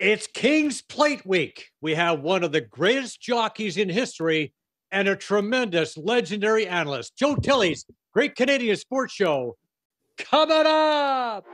It's King's Plate Week. We have one of the greatest jockeys in history and a tremendous legendary analyst, Joe Tilley's Great Canadian Sports Show, coming up.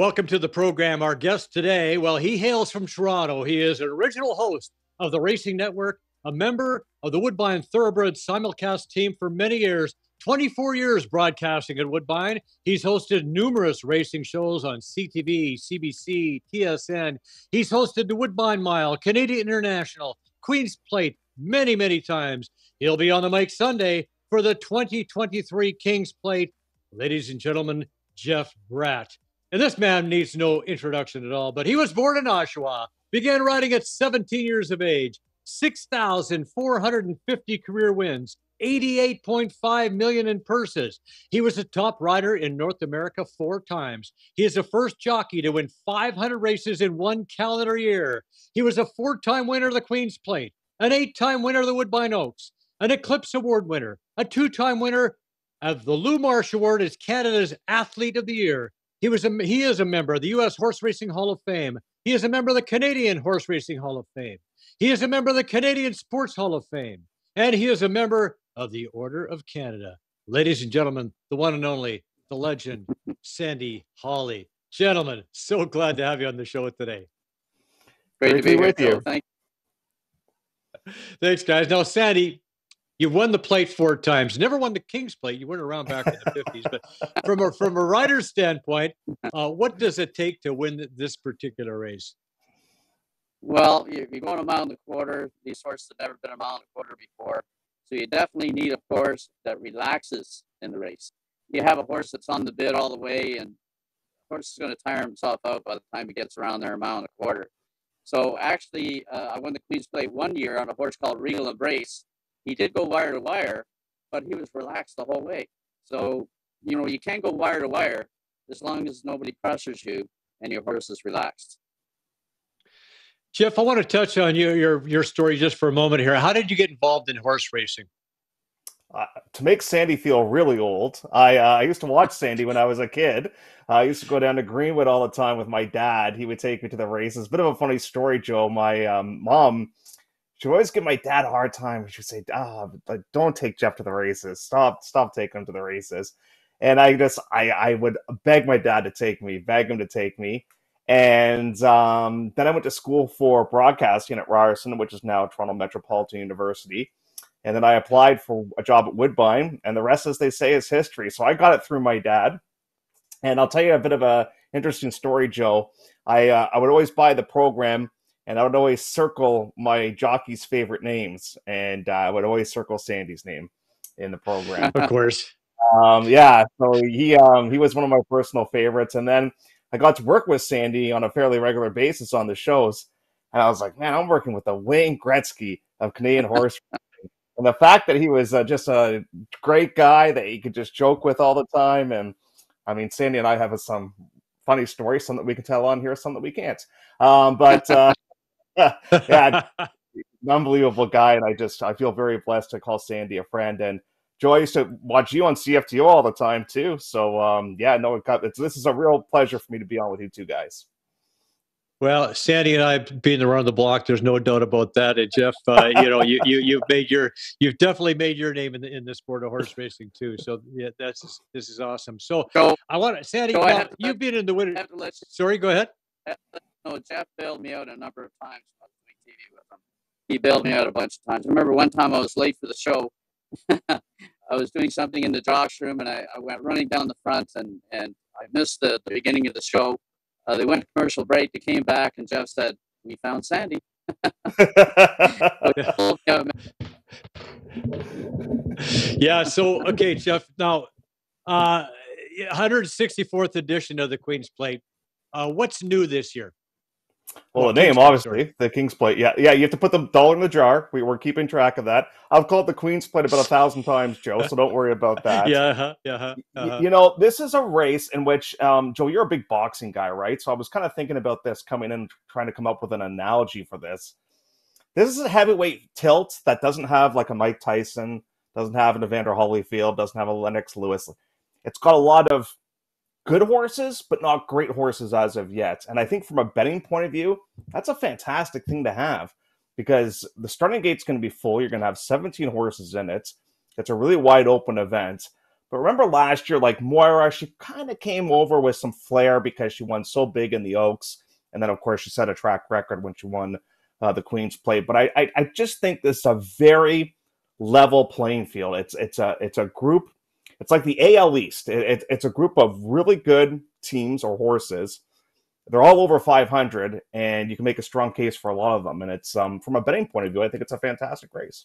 Welcome to the program. Our guest today, well, he hails from Toronto. He is an original host of the Racing Network, a member of the Woodbine Thoroughbred simulcast team for many years, 24 years broadcasting at Woodbine. He's hosted numerous racing shows on CTV, CBC, TSN. He's hosted the Woodbine Mile, Canadian International, Queen's Plate many, many times. He'll be on the mic Sunday for the 2023 King's Plate. Ladies and gentlemen, Jeff Bratt. And this man needs no introduction at all, but he was born in Oshawa, began riding at 17 years of age, 6,450 career wins, 88.5 million in purses. He was a top rider in North America four times. He is the first jockey to win 500 races in one calendar year. He was a four time winner of the Queen's Plate, an eight time winner of the Woodbine Oaks, an Eclipse Award winner, a two time winner of the Lou Marsh Award as Canada's Athlete of the Year, he was a, he is a member of the U.S. Horse Racing Hall of Fame. He is a member of the Canadian Horse Racing Hall of Fame. He is a member of the Canadian Sports Hall of Fame, and he is a member of the Order of Canada. Ladies and gentlemen, the one and only, the legend, Sandy Hawley. Gentlemen, so glad to have you on the show today. Great, Great to be, be with you. Thank Thanks, guys. Now, Sandy, You've won the plate four times. Never won the King's Plate. You weren't around back in the fifties. But from a from a rider's standpoint, uh, what does it take to win this particular race? Well, you, you're going a mile and a quarter. These horses have never been a mile and a quarter before, so you definitely need a horse that relaxes in the race. You have a horse that's on the bit all the way, and the horse is going to tire himself out by the time he gets around there a mile and a quarter. So actually, uh, I won the Queen's Plate one year on a horse called Regal Embrace he did go wire to wire, but he was relaxed the whole way. So, you know, you can't go wire to wire as long as nobody pressures you and your horse is relaxed. Jeff, I want to touch on your your your story just for a moment here. How did you get involved in horse racing? Uh, to make Sandy feel really old, I uh, I used to watch Sandy when I was a kid. I used to go down to Greenwood all the time with my dad. He would take me to the races. Bit of a funny story, Joe. My um, mom she would always give my dad a hard time. She would say, "Ah, don't take Jeff to the races. Stop, stop taking him to the races." And I just, I, I would beg my dad to take me, beg him to take me. And um, then I went to school for broadcasting at Ryerson, which is now Toronto Metropolitan University. And then I applied for a job at Woodbine, and the rest, as they say, is history. So I got it through my dad. And I'll tell you a bit of a interesting story, Joe. I uh, I would always buy the program and I would always circle my jockey's favorite names, and uh, I would always circle Sandy's name in the program. of course. Um, yeah, so he um, he was one of my personal favorites, and then I got to work with Sandy on a fairly regular basis on the shows, and I was like, man, I'm working with the Wayne Gretzky of Canadian horse. and the fact that he was uh, just a great guy that he could just joke with all the time, and I mean, Sandy and I have some funny stories, some that we can tell on here, some that we can't. Um, but uh, yeah, unbelievable guy, and I just I feel very blessed to call Sandy a friend. And Joe, I used to watch you on CFTO all the time too. So um, yeah, no, it got, this is a real pleasure for me to be on with you two guys. Well, Sandy and I being around the block, there's no doubt about that. And Jeff, uh, you know, you, you you've made your you've definitely made your name in the in the sport of horse racing too. So yeah, that's this is awesome. So, so I want to, Sandy, well, you've been in the winter. Sorry, go ahead. No, Jeff bailed me out a number of times doing TV with him. He bailed me out a bunch of times. I remember one time I was late for the show. I was doing something in the jocks room and I, I, went running down the front and, and I missed the, the beginning of the show. Uh, they went commercial break. They came back and Jeff said, "We found Sandy." yeah. So okay, Jeff. Now, uh, 164th edition of the Queen's Plate. Uh, what's new this year? Well, the name, obviously, the King's Plate. Yeah, yeah. You have to put the dollar in the jar. We, are keeping track of that. I've called the Queen's Plate about a thousand times, Joe. So don't worry about that. yeah, uh-huh, yeah. Uh-huh. You, you know, this is a race in which, um, Joe, you're a big boxing guy, right? So I was kind of thinking about this coming in, trying to come up with an analogy for this. This is a heavyweight tilt that doesn't have like a Mike Tyson, doesn't have an Evander Holyfield, doesn't have a Lennox Lewis. It's got a lot of good horses, but not great horses as of yet. And I think from a betting point of view, that's a fantastic thing to have because the starting gate's going to be full. You're going to have 17 horses in it. It's a really wide open event. But remember last year, like Moira, she kind of came over with some flair because she won so big in the Oaks. And then, of course, she set a track record when she won uh, the Queen's Plate. But I, I, I just think this is a very level playing field. It's it's a it's a group it's like the AL East. It, it, it's a group of really good teams or horses. They're all over 500, and you can make a strong case for a lot of them. And it's um, from a betting point of view, I think it's a fantastic race.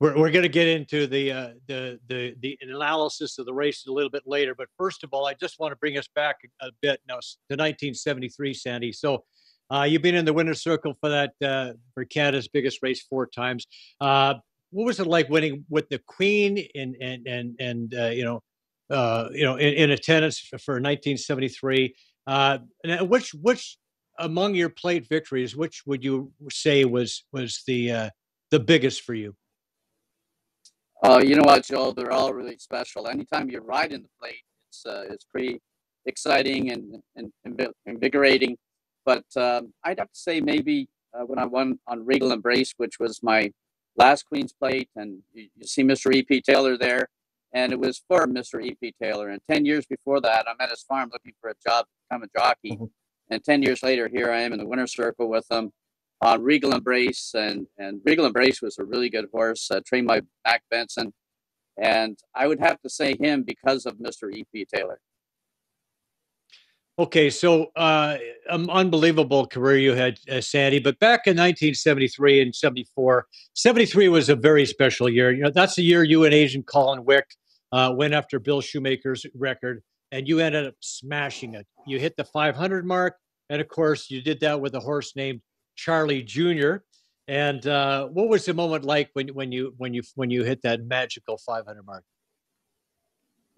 We're, we're going to get into the, uh, the the the analysis of the race a little bit later, but first of all, I just want to bring us back a bit now to 1973, Sandy. So, uh, you've been in the winner's circle for that uh, for Canada's biggest race four times. Uh, what was it like winning with the Queen and and and and uh, you know uh, you know in, in, attendance for 1973? Uh, and which which among your plate victories, which would you say was was the uh, the biggest for you? Oh, you know what, Joe? They're all really special. Anytime you ride in the plate, it's uh, it's pretty exciting and, and, and invigorating. But um, I'd have to say maybe uh, when I won on Regal Embrace, which was my last Queen's Plate, and you, you see Mr. E.P. Taylor there, and it was for Mr. E.P. Taylor. And 10 years before that, I'm at his farm looking for a job to become a jockey. Mm-hmm. And 10 years later, here I am in the winner's circle with him on Regal Embrace. And, and Regal Embrace was a really good horse, uh, trained by Mac Benson. And I would have to say him because of Mr. E.P. Taylor. Okay, so uh, um, unbelievable career you had, uh, Sandy. But back in 1973 and 74, 73 was a very special year. You know, that's the year you and Agent Colin Wick uh, went after Bill Shoemaker's record, and you ended up smashing it. You hit the 500 mark, and of course, you did that with a horse named Charlie Jr. And uh, what was the moment like when when you when you when you hit that magical 500 mark?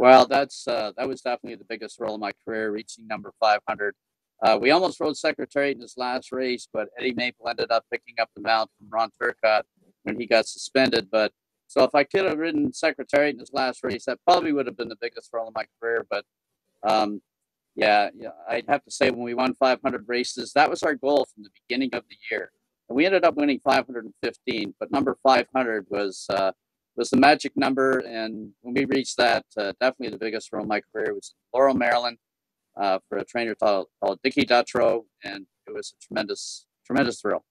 Well, that's uh, that was definitely the biggest role in my career, reaching number 500. Uh, we almost rode Secretariat in his last race, but Eddie Maple ended up picking up the mount from Ron Turcotte when he got suspended. But so if I could have ridden Secretariat in his last race, that probably would have been the biggest role in my career. But um, yeah, yeah, I'd have to say when we won 500 races, that was our goal from the beginning of the year. And we ended up winning 515, but number 500 was uh, was the magic number. And when we reached that, uh, definitely the biggest role of my career was in Laurel, Maryland, uh, for a trainer called, called Dickie Dutrow, and it was a tremendous, tremendous thrill.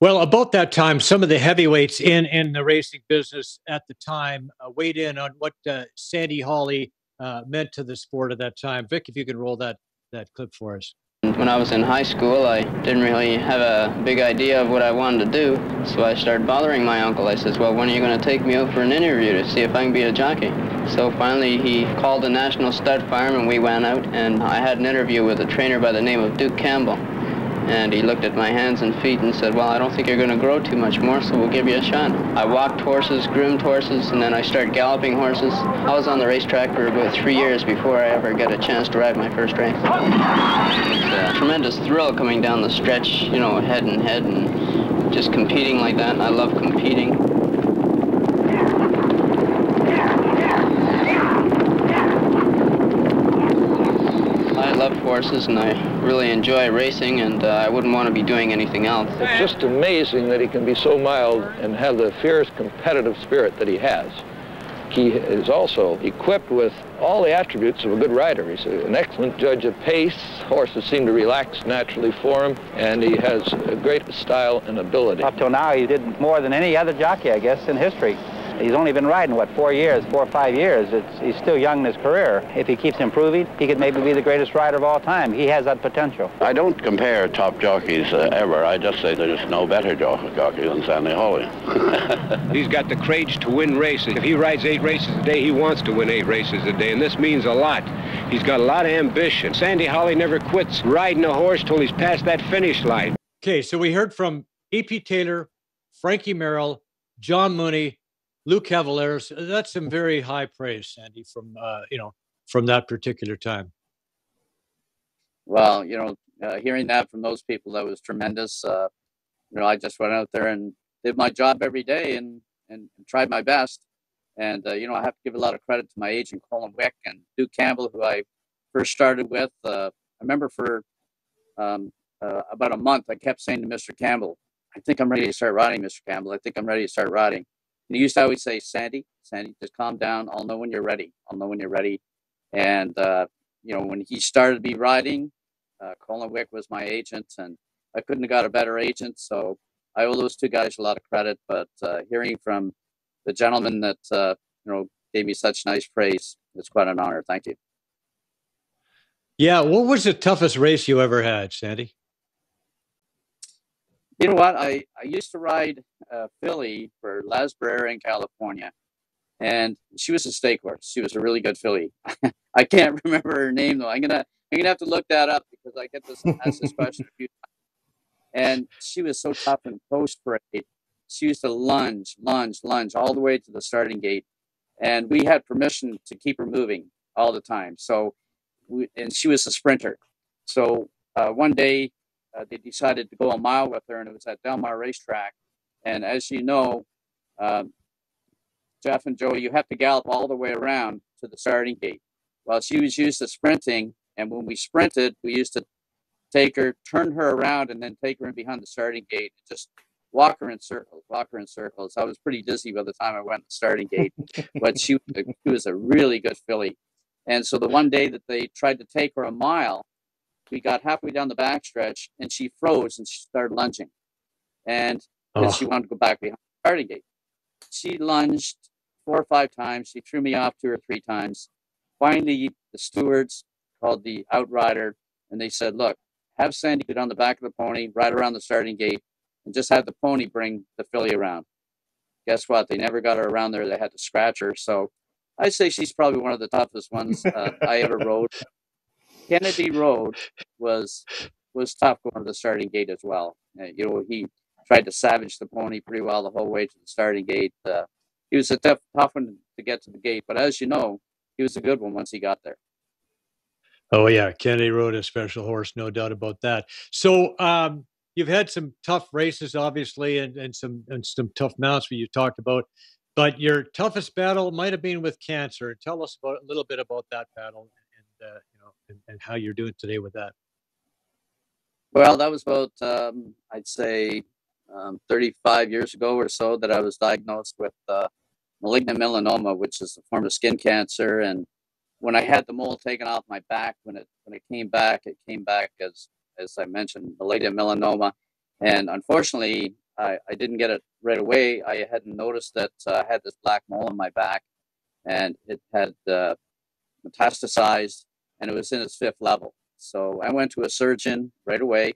Well, about that time, some of the heavyweights in in the racing business at the time uh, weighed in on what uh, Sandy Hawley uh, meant to the sport at that time. Vic, if you could roll that that clip for us. When I was in high school, I didn't really have a big idea of what I wanted to do, so I started bothering my uncle. I says, well, when are you going to take me out for an interview to see if I can be a jockey? So finally, he called the National Stud Farm, and we went out, and I had an interview with a trainer by the name of Duke Campbell. And he looked at my hands and feet and said, well, I don't think you're going to grow too much more, so we'll give you a shot. I walked horses, groomed horses, and then I started galloping horses. I was on the racetrack for about three years before I ever got a chance to ride my first race. A tremendous thrill coming down the stretch, you know, head and head and just competing like that. I love competing. Love horses and I really enjoy racing and uh, I wouldn't want to be doing anything else. It's just amazing that he can be so mild and have the fierce competitive spirit that he has. He is also equipped with all the attributes of a good rider. He's an excellent judge of pace. Horses seem to relax naturally for him, and he has a great style and ability. Up till now, he did more than any other jockey, I guess, in history. He's only been riding, what, four years, four or five years. It's, he's still young in his career. If he keeps improving, he could maybe be the greatest rider of all time. He has that potential. I don't compare top jockeys uh, ever. I just say there's no better jockey than Sandy Hawley. he's got the courage to win races. If he rides eight races a day, he wants to win eight races a day, and this means a lot. He's got a lot of ambition. Sandy Hawley never quits riding a horse till he's past that finish line. Okay, so we heard from E.P. Taylor, Frankie Merrill, John Mooney, Lou Cavalaris. That's some very high praise, Sandy, from uh, you know from that particular time. Well, you know, uh, hearing that from those people that was tremendous. Uh, you know, I just went out there and did my job every day and and, and tried my best. And uh, you know, I have to give a lot of credit to my agent Colin Wick and Duke Campbell, who I first started with. Uh, I remember for um, uh, about a month, I kept saying to Mr. Campbell, I think I'm ready to start riding, Mr. Campbell. I think I'm ready to start riding. He used to always say, Sandy, Sandy, just calm down. I'll know when you're ready. I'll know when you're ready. And, uh, you know, when he started me riding, uh, Colin Wick was my agent, and I couldn't have got a better agent. So I owe those two guys a lot of credit. But uh, hearing from the gentleman that, uh, you know, gave me such nice praise, it's quite an honor. Thank you. Yeah. What was the toughest race you ever had, Sandy? You know what? I, I used to ride a filly for Laz Barrera in California, and she was a stake horse. She was a really good filly. I can't remember her name though. I'm gonna I'm gonna have to look that up because I get this asked this question a few times. And she was so tough in post parade. She used to lunge, lunge, lunge all the way to the starting gate, and we had permission to keep her moving all the time. So, we, and she was a sprinter. So uh, one day uh, they decided to go a mile with her, and it was at Del Mar Racetrack. And as you know, um, Jeff and Joey, you have to gallop all the way around to the starting gate. Well, she was used to sprinting, and when we sprinted, we used to take her, turn her around, and then take her in behind the starting gate, and just walk her in circles, walk her in circles. I was pretty dizzy by the time I went to the starting gate, but she, she was a really good filly. And so the one day that they tried to take her a mile, we got halfway down the backstretch and she froze and she started lunging. And oh. she wanted to go back behind the starting gate. She lunged four or five times. She threw me off two or three times. Finally, the stewards called the outrider and they said, Look, have Sandy get on the back of the pony, right around the starting gate, and just have the pony bring the filly around. Guess what? They never got her around there. They had to scratch her. So I say she's probably one of the toughest ones uh, I ever rode. Kennedy Road was was tough going to the starting gate as well. Uh, you know, he tried to savage the pony pretty well the whole way to the starting gate. Uh, he was a tough, tough one to get to the gate, but as you know, he was a good one once he got there. Oh yeah, Kennedy Road a special horse, no doubt about that. So um, you've had some tough races, obviously, and, and some and some tough mounts that you talked about. But your toughest battle might have been with cancer. Tell us about a little bit about that battle and uh, and, and, how you're doing today with that. Well, that was about um, I'd say um, 35 years ago or so that I was diagnosed with uh, malignant melanoma, which is a form of skin cancer. And when I had the mole taken off my back, when it when it came back, it came back as as I mentioned, malignant melanoma. And unfortunately, I, I didn't get it right away. I hadn't noticed that uh, I had this black mole on my back, and it had uh, metastasized and it was in its fifth level. So I went to a surgeon right away.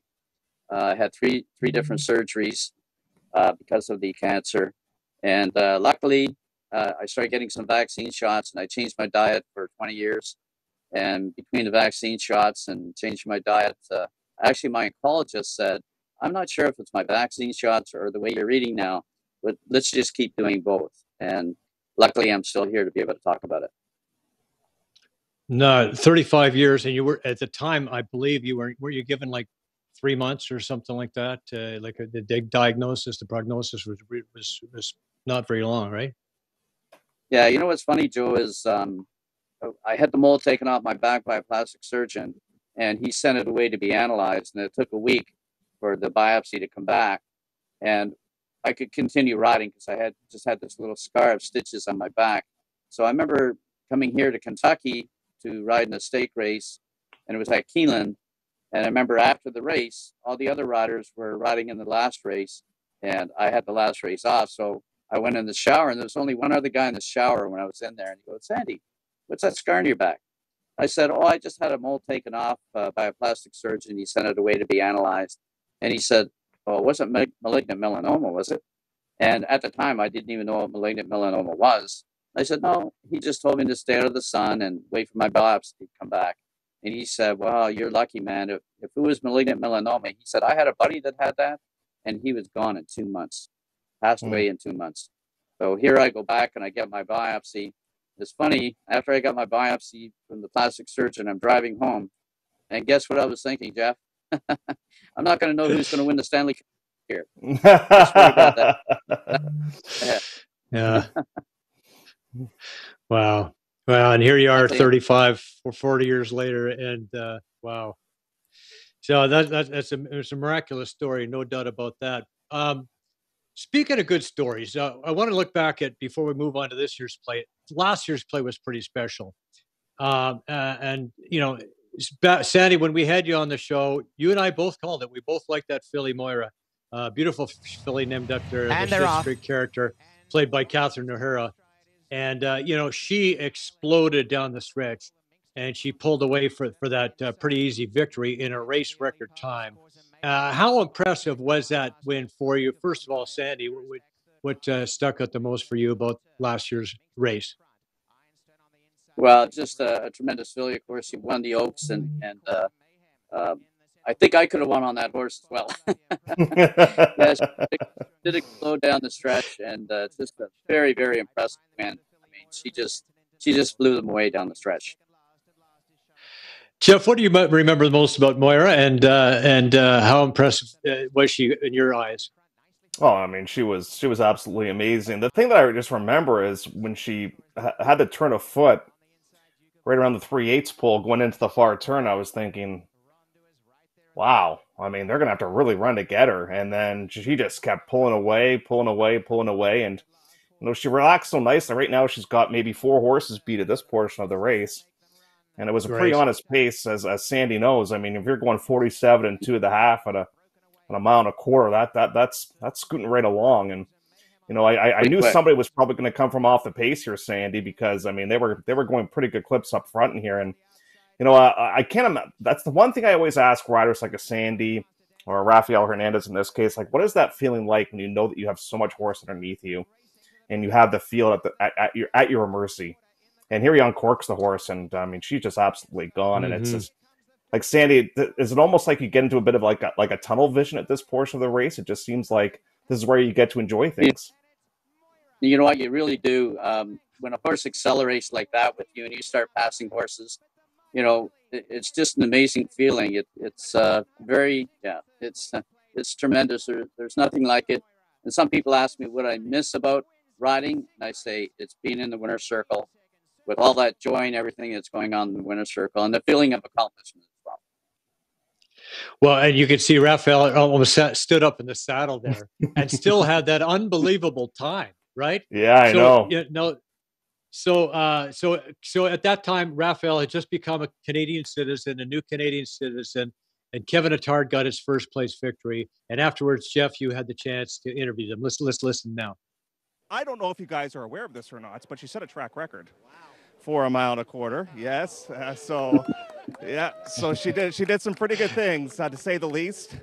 Uh, I had three three different surgeries uh, because of the cancer, and uh, luckily uh, I started getting some vaccine shots, and I changed my diet for 20 years. And between the vaccine shots and changing my diet, uh, actually my oncologist said, "I'm not sure if it's my vaccine shots or the way you're eating now, but let's just keep doing both." And luckily, I'm still here to be able to talk about it. No, 35 years. And you were at the time, I believe you were, were you given like three months or something like that? Uh, like a, the diagnosis, the prognosis was, was, was not very long, right? Yeah. You know, what's funny, Joe, is um, I had the mole taken off my back by a plastic surgeon and he sent it away to be analyzed. And it took a week for the biopsy to come back. And I could continue riding because I had just had this little scar of stitches on my back. So I remember coming here to Kentucky to ride in a stake race, and it was at Keeneland. And I remember after the race, all the other riders were riding in the last race, and I had the last race off. So I went in the shower and there was only one other guy in the shower when I was in there. And he goes, Sandy, what's that scar on your back? I said, Oh, I just had a mole taken off uh, by a plastic surgeon. He sent it away to be analyzed. And he said, Oh, it wasn't malignant melanoma, was it? And at the time, I didn't even know what malignant melanoma was. I said, No, he just told me to stay out of the sun and wait for my biopsy to come back. And he said, Well, you're lucky, man. If, if it was malignant melanoma, he said, I had a buddy that had that, and he was gone in two months, passed mm. away in two months. So here I go back and I get my biopsy. It's funny, after I got my biopsy from the plastic surgeon, I'm driving home. And guess what I was thinking, Jeff? I'm not going to know who's going to win the Stanley Cup here. yeah. yeah. Wow. Well, and here you are, 35 or 40 years later, and uh, wow. So that, that, that's a, it's a miraculous story, no doubt about that. Um, speaking of good stories, uh, I want to look back at before we move on to this year's play. Last year's play was pretty special, um, uh, and you know, Sandy, when we had you on the show, you and I both called it. We both liked that filly Moira, uh, beautiful filly named after and the Schitt's Creek character, played by Catherine O'Hara and uh, you know she exploded down the stretch and she pulled away for, for that uh, pretty easy victory in a race record time. Uh, how impressive was that win for you? First of all sandy what, what uh, stuck out the most for you about last year's race? Well just a, a tremendous filly of course he won the oaks and and uh, um, I think I could have won on that horse as well. yeah, she did it slow down the stretch, and uh, just a very, very impressive win. I mean, she just she just blew them away down the stretch. Jeff, what do you remember the most about Moira, and uh, and uh, how impressive uh, was she in your eyes? Oh, I mean, she was she was absolutely amazing. The thing that I just remember is when she ha- had to turn a foot right around the three eighths pole going into the far turn. I was thinking, wow, I mean, they're going to have to really run to get her. And then she just kept pulling away, pulling away, pulling away. And, you know, she relaxed so nicely. Right now, she's got maybe four horses beat at this portion of the race. And it was a pretty honest pace, as, as Sandy knows. I mean, if you're going 47 and two and a half at a, at a mile and a quarter, that, that that's that's scooting right along. And, you know, I, I knew somebody was probably going to come from off the pace here, Sandy, because I mean they were they were going pretty good clips up front in here, and you know, I, I can't. Imagine, That's the one thing I always ask riders like a Sandy or a Rafael Hernandez in this case. Like, what is that feeling like when you know that you have so much horse underneath you, and you have the field at the at, at your at your mercy? And here he uncorks the horse, and I mean, she's just absolutely gone. Mm-hmm. And it's mm-hmm. just like Sandy. Is it almost like you get into a bit of like a, like a tunnel vision at this portion of the race? It just seems like this is where you get to enjoy things. You know what? You really do. Um, when a horse accelerates like that with you, and you start passing horses, you know, it, it's just an amazing feeling. It, it's uh, very, yeah, it's uh, it's tremendous. There, there's nothing like it. And some people ask me what I miss about riding, and I say it's being in the winner's circle with all that joy and everything that's going on in the winner's circle, and the feeling of accomplishment as well. Well, and you could see Rafael almost sat, stood up in the saddle there and still had that unbelievable time, right? Yeah, I so, know. You know, so, uh, so, so at that time, Rafael had just become a Canadian citizen, a new Canadian citizen, and Kevin Attard got his first place victory. And afterwards, Jeff, you had the chance to interview them. Let's let's listen now. I don't know if you guys are aware of this or not, but she set a track record wow. for a mile and a quarter. Yes, uh, so yeah, so she did she did some pretty good things, uh, to say the least.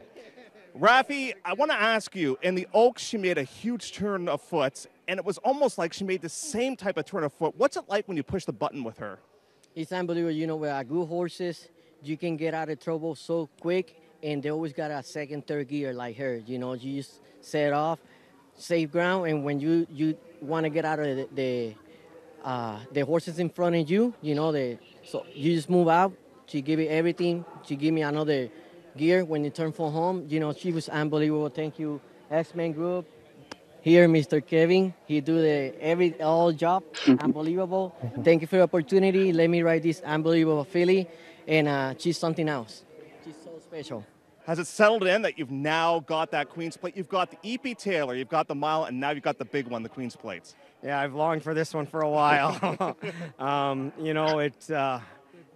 Rafi, I want to ask you. In the Oaks, she made a huge turn of foot, and it was almost like she made the same type of turn of foot. What's it like when you push the button with her? It's unbelievable. You know, with good horses, you can get out of trouble so quick, and they always got a second, third gear like her. You know, you just set off, safe ground, and when you you want to get out of the the, uh, the horses in front of you, you know, the so you just move out. She give me everything. She give me another gear when you turn for home. You know, she was unbelievable. Thank you, X-Men Group here, Mr. Kevin. He do the every all job, mm-hmm. unbelievable. Thank you for the opportunity. Let me ride this unbelievable filly, and uh, she's something else. She's so special. Has it settled in that you've now got that Queen's Plate? You've got the EP Taylor, you've got the mile, and now you've got the big one, the Queen's Plates. Yeah, I've longed for this one for a while. um, you know, it. Uh,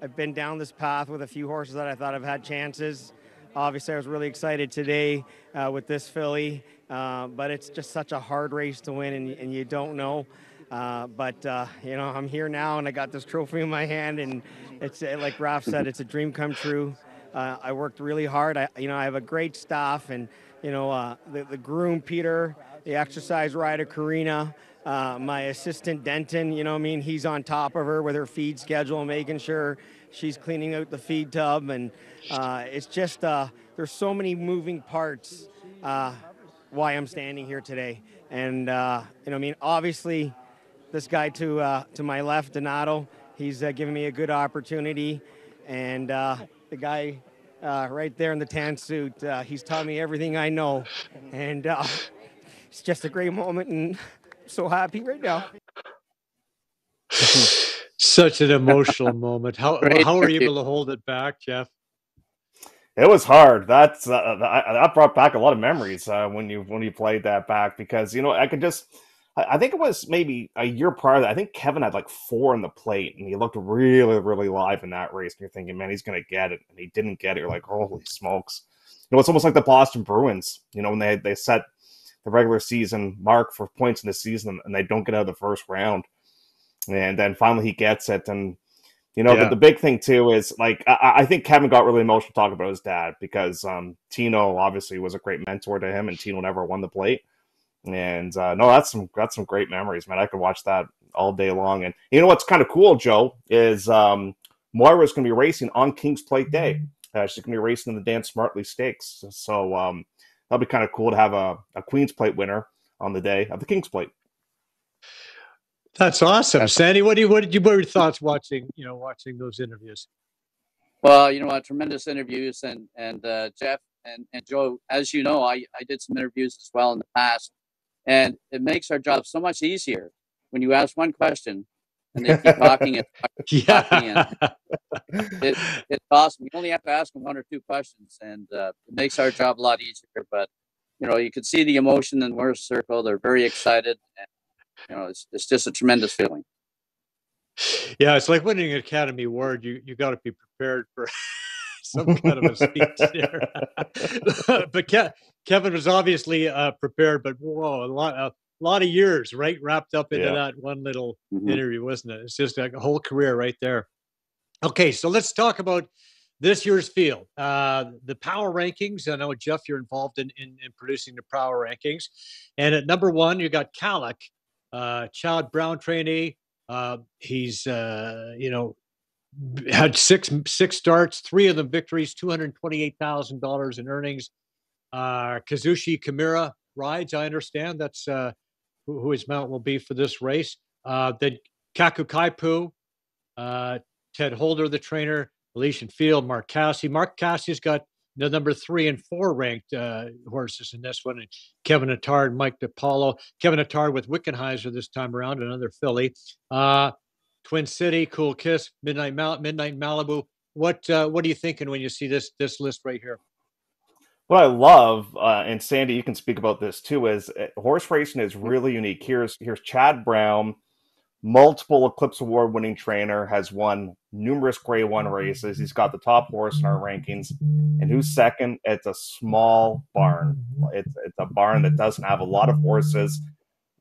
I've been down this path with a few horses that I thought I've had chances. Obviously, I was really excited today uh, with this filly uh, but it's just such a hard race to win, and, and you don't know. Uh, but uh, you know, I'm here now, and I got this trophy in my hand, and it's uh, like Ralph said, it's a dream come true. Uh, I worked really hard. I, you know, I have a great staff, and you know, uh, the, the groom Peter, the exercise rider Karina, uh, my assistant Denton. You know, I mean, he's on top of her with her feed schedule, making sure she's cleaning out the feed tub, and it's just there's so many moving parts. Why I'm standing here today, and you know, I mean, obviously this guy to uh, to my left, Donato. He's uh, giving me a good opportunity, and uh, the guy uh, right there in the tan suit, uh, he's taught me everything I know, and uh, it's just a great moment, and I'm so happy right now. Such an emotional moment. How how are you able to hold it back, Jeff? It was hard. That's uh, that brought back a lot of memories uh, when you when you played that back because you know I could just I think it was maybe a year prior that I think Kevin had like four in the plate and he looked really, really live in that race. And you're thinking, man, he's going to get it. And he didn't get it. You're like, holy smokes. You know, it's almost like the Boston Bruins, you know, when they, they set the regular season mark for points in the season and they don't get out of the first round. And then finally he gets it. And, you know, yeah. the, the, big thing too is like, I, I, think Kevin got really emotional talking about his dad because um, Tino obviously was a great mentor to him and Tino never won the plate. And uh, no, that's some that's some great memories, man. I could watch that all day long. And you know what's kind of cool, Joe, is um, Moira's going to be racing on Kings Plate Day. Uh, she's going to be racing in the Dance Smartly Stakes. So um, that'll be kind of cool to have a, a Queen's Plate winner on the day of the Kings Plate. That's awesome, That's Sandy. What do you what did you what were your thoughts watching you know watching those interviews? Well, you know, uh, tremendous interviews, and and uh, Jeff and and Joe, as you know, I I did some interviews as well in the past and it makes our job so much easier when you ask one question and they keep talking and talking. And it, it's awesome. You only have to ask them one or two questions, and uh, it makes our job a lot easier. But you know, you can see the emotion in Moira's circle. They're very excited, and you know, it's it's just a tremendous feeling. Yeah, it's like winning an Academy Award. You you got to be prepared for some kind of a speech there. but Ke- Kevin was obviously uh, prepared, but whoa, a lot, a lot of years, right, wrapped up into yeah. that one little mm-hmm. interview, wasn't it? It's just like a whole career right there. Okay, so let's talk about this year's field, uh, the power rankings. I know Jeff, you're involved in, in, in producing the power rankings, and at number one, you got Kalik, uh, Chad Brown trainee. Uh, he's uh, you know had six six starts, three of them victories, two hundred twenty eight thousand dollars in earnings. Uh, Kazushi Kimura rides. I understand that's uh, who, who, his mount will be for this race. Uh, then Kaku Kaipu, uh, Ted Holder, the trainer, Elysian Field, Mark Casse. Mark Casse's got the number three and four ranked uh, horses in this one. Kevin Attard, Mike De Paulo. Kevin Attard with Wickenheiser this time around, another filly. Uh, Twin City, Cool Kiss, Midnight Mal- Midnight Malibu. What uh, what are you thinking when you see this this list right here? What I love, uh, and Sandy, you can speak about this too, is uh, horse racing is really unique. Here's here's Chad Brown, multiple Eclipse Award winning trainer, has won numerous Grade One races. He's got the top horse in our rankings, and who's second? It's a small barn. It's it's a barn that doesn't have a lot of horses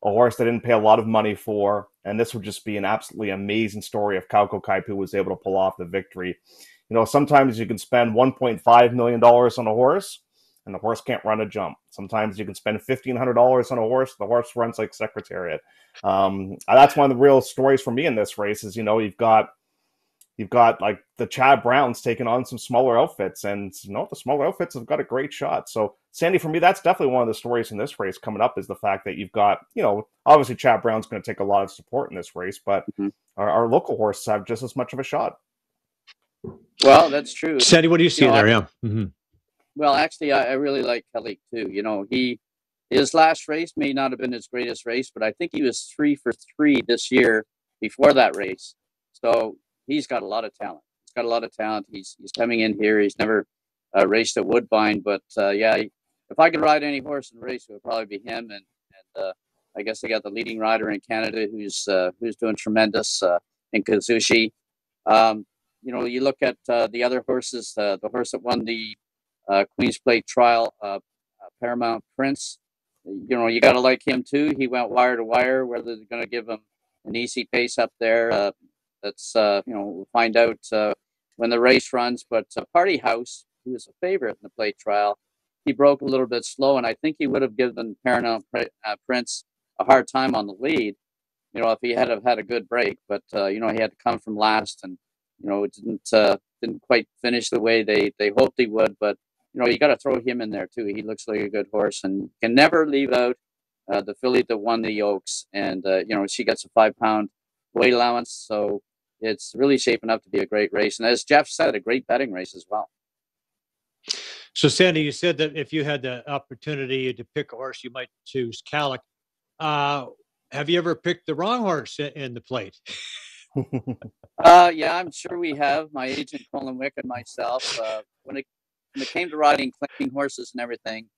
a horse they didn't pay a lot of money for. And this would just be an absolutely amazing story if Kauko Kaipu was able to pull off the victory. You know, sometimes you can spend $1.5 million on a horse and the horse can't run a jump. Sometimes you can spend $1,500 on a horse, the horse runs like Secretariat. Um, that's one of the real stories for me in this race is, you know, you've got you've got like the Chad Browns taking on some smaller outfits, and you know the smaller outfits have got a great shot. So Sandy, for me, that's definitely one of the stories in this race coming up is the fact that you've got you know obviously Chad Brown's going to take a lot of support in this race, but mm-hmm. our, our, local horses have just as much of a shot. Well, that's true. Sandy, what do you see you know, there? I, yeah. Mm-hmm. Well, actually, I, I really like Kelly too. You know, he his last race may not have been his greatest race, but I think he was three for three this year before that race. So he's got a lot of talent. He's got a lot of talent. He's he's coming in here. He's never uh, raced at Woodbine, but uh, yeah, if I could ride any horse in the race, it would probably be him. And and uh, I guess I got the leading rider in Canada who's uh, who's doing tremendous uh, in Kazushi. Um, you know, you look at uh, the other horses. the horse that won the Queen's Plate Trial, Paramount Prince. you know, you got to like him too. He went wire to wire. Whether they're going to give him an easy pace up there, uh, that's uh, you know, we'll find out uh, when the race runs. But uh, Party House, who was a favorite in the plate trial, he broke a little bit slow, and I think he would have given Paramount uh, Prince a hard time on the lead. You know, if he had have had a good break, but uh, you know, he had to come from last, and you know, it didn't uh, didn't quite finish the way they they hoped he would. But you know, you got to throw him in there too. He looks like a good horse, and can never leave out uh, the filly that won the Oaks, and uh, you know, she gets a five pound weight allowance, so it's really shaping up to be a great race. And as Jeff said, a great betting race as well. So, Sandy, you said that if you had the opportunity to pick a horse, you might choose Kalik. Uh, have you ever picked the wrong horse in the plate? uh, yeah, I'm sure we have. My agent Colin Wick and myself. Uh, when it when it came to riding clean horses and everything,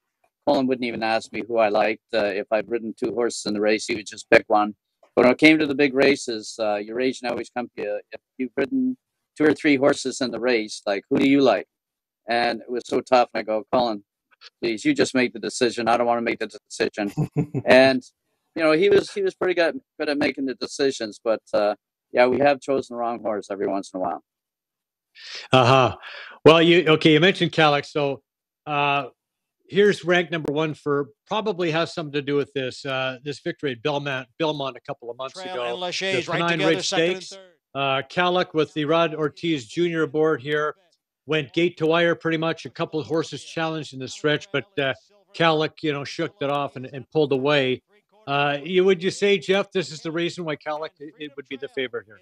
Colin wouldn't even ask me who I liked. Uh, if I'd ridden two horses in the race, he would just pick one. But when it came to the big races, uh, your agent always comes to you. If you've ridden two or three horses in the race, like who do you like? And it was so tough. And I go, Colin, please, you just make the decision. I don't want to make the decision. and you know, he was he was pretty good good at making the decisions. But uh, yeah, we have chosen the wrong horse every once in a while. Uh huh. Well, you okay? You mentioned Kalik, so uh, here's rank number one for probably has something to do with this uh, this victory at Belmont Belmont a couple of months Trail ago. and Lachey's the right together, Ridge Stakes. Uh, Kalik with the Irad Ortiz Jr. aboard here went gate to wire pretty much. A couple of horses challenged in the stretch, but uh, Kalik, you know, shook that off and, and pulled away. Uh, you would you say, Jeff, this is the reason why Kalik it, it would be the favorite here?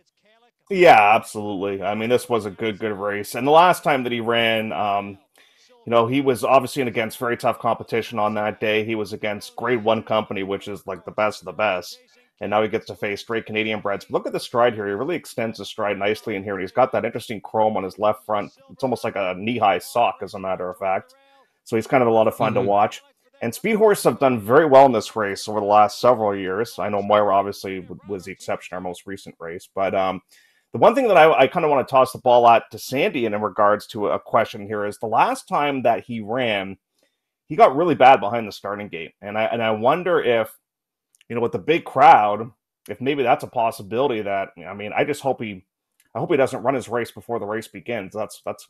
Yeah, absolutely. I mean, this was a good, good race. And the last time that he ran, um, you know, he was obviously against very tough competition on that day. He was against Grade One Company, which is like the best of the best. And now he gets to face straight Canadian breds. But look at the stride here. He really extends his stride nicely in here. And he's got that interesting chrome on his left front. It's almost like a knee high sock, as a matter of fact. So he's kind of a lot of fun Mhm. to watch. And Speed Horse have done very well in this race over the last several years. I know Moira obviously was the exception, our most recent race. But um, the one thing that I, I kind of want to toss the ball at to Sandy and in regards to a question here is the last time that he ran, he got really bad behind the starting gate, and I and I wonder if you know with the big crowd, if maybe that's a possibility. That I mean, I just hope he, I hope he doesn't run his race before the race begins. That's that's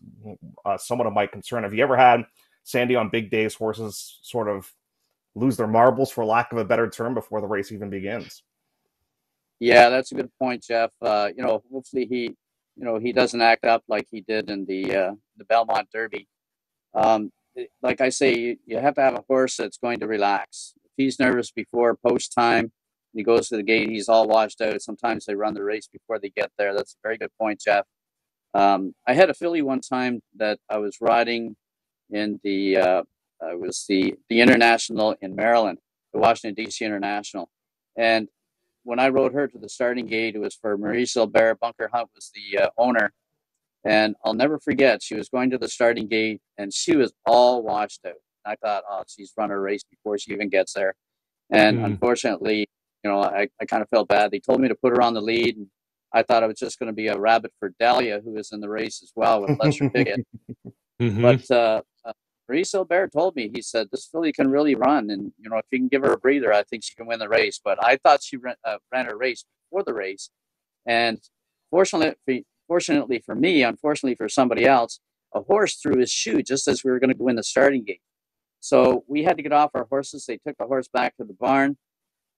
uh, somewhat of my concern. Have you ever had Sandy on big days horses sort of lose their marbles, for lack of a better term, before the race even begins? Yeah, that's a good point, Jeff. Uh, you know, hopefully he, you know, he doesn't act up like he did in the uh, the Belmont Derby. Um, like I say, you, you have to have a horse that's going to relax. If he's nervous before post time, he goes to the gate, he's all washed out. Sometimes they run the race before they get there. That's a very good point, Jeff. Um, I had a filly one time that I was riding in the uh, was the the international in Maryland, the Washington D.C. International, and when I rode her to the starting gate, it was for Maurice Zilber. Bunker Hunt was the uh, owner. And I'll never forget, she was going to the starting gate and she was all washed out. I thought, oh, she's run her race before she even gets there. And Mhm. unfortunately, you know, I, I kind of felt bad. They told me to put her on the lead. And I thought it was just going to be a rabbit for Dahlia, who is in the race as well with Lester Piggott. Mhm. But uh, Maurice Zilber told me, he said, this filly can really run. And, you know, if you can give her a breather, I think she can win the race. But I thought she ran, uh, ran her race before the race. And fortunately, for- fortunately for me, unfortunately for somebody else, a horse threw his shoe just as we were going to go in the starting gate. So we had to get off our horses. They took the horse back to the barn.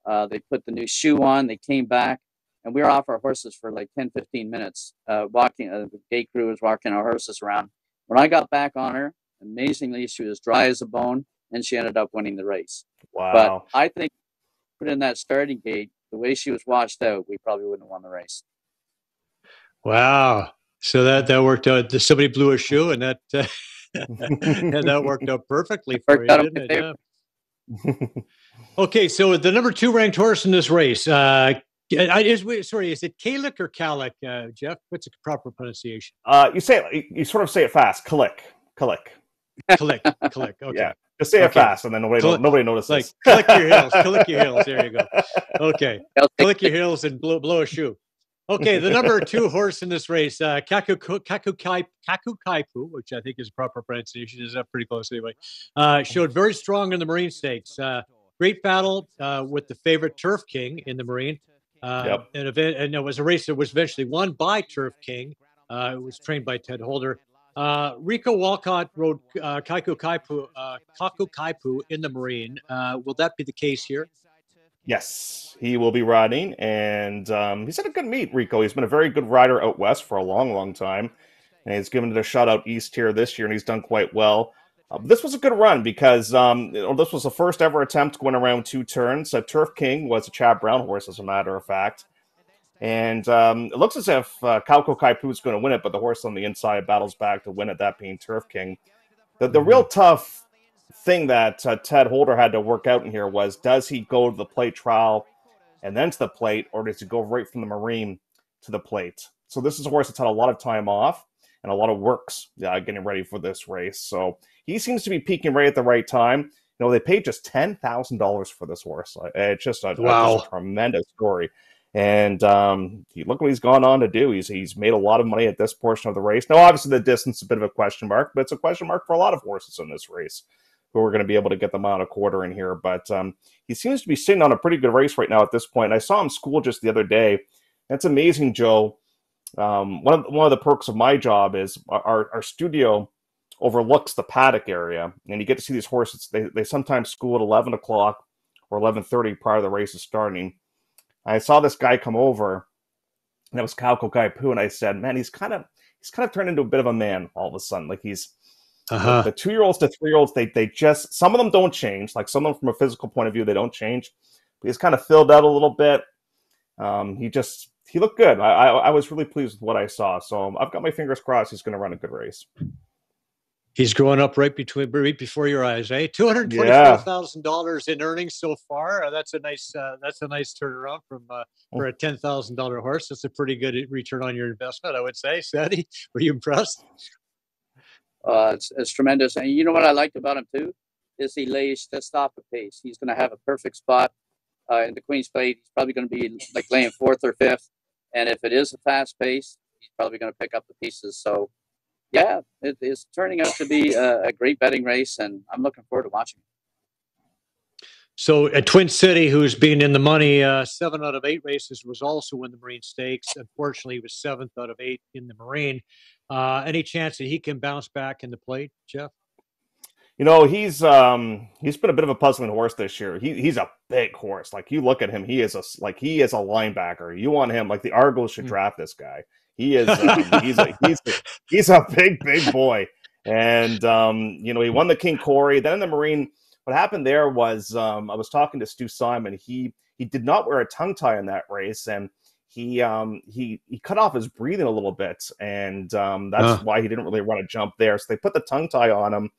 Uh, they put the new shoe on. They came back, and we were off our horses for like 10, 15 minutes, uh, walking. Uh, the gate crew was walking our horses around. When I got back on her, amazingly, she was dry as a bone, and she ended up winning the race. Wow. But I think put in that starting gate, the way she was washed out, we probably wouldn't have won the race. Wow. So that that worked out. Somebody blew a shoe, and that uh, and that worked out perfectly for you, didn't my it? Yeah. Okay, so the number two ranked horse in this race, uh, I is wait, sorry, is it Kalik or Kalik, uh, Jeff? What's the proper pronunciation? Uh, you say it, you sort of say it fast. Click, click. Kalik, Kalik. Okay. Yeah, just say it fast, and then nobody Click- nobody notices. Like click your heels, click your heels. There you go. Okay, click your heels and blow, blow a shoe. Okay, the number two horse in this race, uh, Kaku Kaku Kai Kaku Kaiku, which I think is a proper pronunciation, is that pretty close anyway. Uh, showed very strong in the Marine Stakes. Uh, great battle uh, with the favorite Turf King in the Marine. Uh, Yep. An event, and it was a race that was eventually won by Turf King. Uh, it was trained by Ted Holder. Uh, Rico Walcott rode uh, Kaiku Kaipu, uh, Kaku Kaipu in the Marine. Uh, will that be the case here? Yes, he will be riding, and um, he's had a good meet, Rico. He's been a very good rider out west for a long, long time, and he's given it a shot out east here this year, and he's done quite well. Uh, this was a good run because um, this was the first ever attempt going around two turns. Uh, Turf King was a Chad Brown horse, as a matter of fact, and um, it looks as if uh, Kauko Kaipu is going to win it, but the horse on the inside battles back to win it, that being Turf King. The, the real tough thing that uh, Ted Holder had to work out in here was does he go to the plate trial and then to the plate, or does he go right from the Marine to the plate? So this is a horse that's had a lot of time off and a lot of works uh, getting ready for this race. So he seems to be peaking right at the right time. You know, they paid just ten thousand dollars for this horse. Uh, It's just a, Wow. just a tremendous story. And um, look what he's gone on to do. He's he's made a lot of money at this portion of the race. Now, obviously, the distance is a bit of a question mark, but it's a question mark for a lot of horses in this race who are going to be able to get them out a quarter in here. But um, he seems to be sitting on a pretty good race right now at this point. I saw him school just the other day. It's amazing, Joe. Um, one of one of the perks of my job is our our studio overlooks the paddock area, and you get to see these horses. They they sometimes school at eleven o'clock or eleven thirty prior to the race is starting. I saw this guy come over, and it was Kauko Kaipu, and I said, "Man, he's kind of he's kind of turned into a bit of a man all of a sudden. Like he's Uh-huh. the two year olds to three year olds, they they just some of them don't change. Like some of them from a physical point of view, they don't change. But he's kind of filled out a little bit. Um, he just he looked good. I, I I was really pleased with what I saw. So I've got my fingers crossed he's going to run a good race. He's growing up right between right before your eyes, eh? Two hundred twenty-four thousand dollars in earnings so far. Uh, that's a nice uh, that's a nice turnaround from uh, for a ten thousand dollar horse. That's a pretty good return on your investment, I would say. Sandy, were you impressed? Uh, it's, it's tremendous. And you know what I liked about him too is he lays just off the pace. He's going to have a perfect spot uh, in the Queen's Plate. He's probably going to be like laying fourth or fifth. And if it is a fast pace, he's probably going to pick up the pieces. So, yeah, it is turning out to be a, a great betting race, and I'm looking forward to watching. it. So at Twin City, who's been in the money uh, seven out of eight races, was also in the Marine Stakes. Unfortunately, he was seventh out of eight in the Marine. Uh, any chance that he can bounce back in the plate, Jeff? You know, he's um he's been a bit of a puzzling horse this year. He he's a big horse. Like you look at him, he is a like he is a linebacker. You want him like the Argos should draft this guy. He is um, he's a he's a, he's a big big boy. And um you know, he won the King Corey. Then in the Marine, what happened there was um I was talking to Stu Simon. He he did not wear a tongue tie in that race and he um he he cut off his breathing a little bit and um that's Huh. why he didn't really run a jump there. So they put the tongue tie on him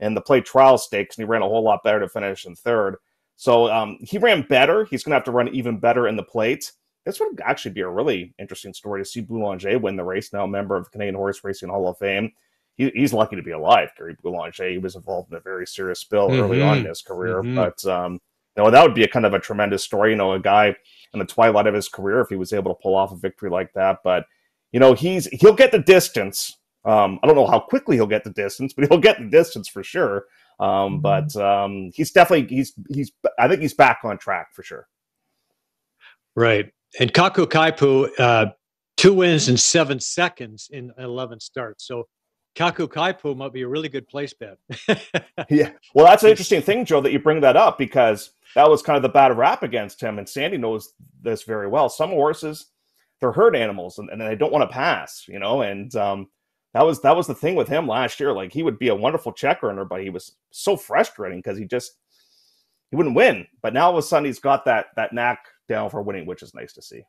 and the play trial stakes, and he ran a whole lot better to finish in third. So um, he ran better. He's going to have to run even better in the plate. This would actually be a really interesting story to see Boulanger win the race. Now, a member of the Canadian Horse Racing Hall of Fame. He, he's lucky to be alive, Gary Boulanger. He was involved in a very serious spill early on in Mhm. his career, Mhm. but um, you know that would be a kind of a tremendous story. You know, a guy in the twilight of his career if he was able to pull off a victory like that. But you know, he's he'll get the distance. Um, I don't know how quickly he'll get the distance, but he'll get the distance for sure. Um, but um, he's definitely he's he's I think he's back on track for sure. Right. And Kaku Kaipu, uh, two wins in seven seconds in 11 starts. So Kaku Kaipu might be a really good place bet. Yeah. Well, that's an interesting thing, Joe, that you bring that up because that was kind of the bad rap against him, and Sandy knows this very well. Some horses, they're herd animals, and, and they don't want to pass, you know. And um, that was that was the thing with him last year. Like he would be a wonderful check runner, but he was so frustrating because he just he wouldn't win. But now all of a sudden he's got that that knack down for winning, which is nice to see.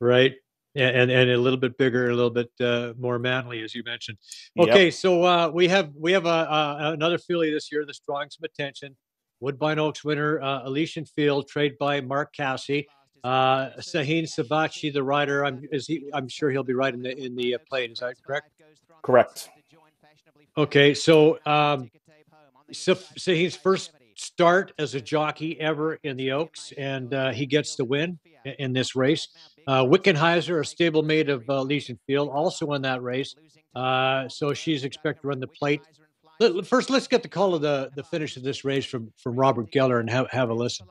right. Yeah, and, and a little bit bigger, a little bit uh, more manly, as you mentioned. Yep. Okay, so uh, we have we have a, uh another filly this year that's drawing some attention. Woodbine Oaks winner uh, Elysian Field, trade by Mark Casse. Uh, Sahin Civaci, the rider, I'm is he? I'm sure he'll be right in the in the uh, plane. Is that correct? Correct. Okay, so um, Sa- Sahin's first start as a jockey ever in the Oaks, and uh, he gets the win in this race. Uh, Wickenheiser, a stablemate of uh, Elysian Field, also in that race. Uh, so she's expected to run the plate. First, let's get the call of the, the finish of this race from, from Robert Geller and have, have a listen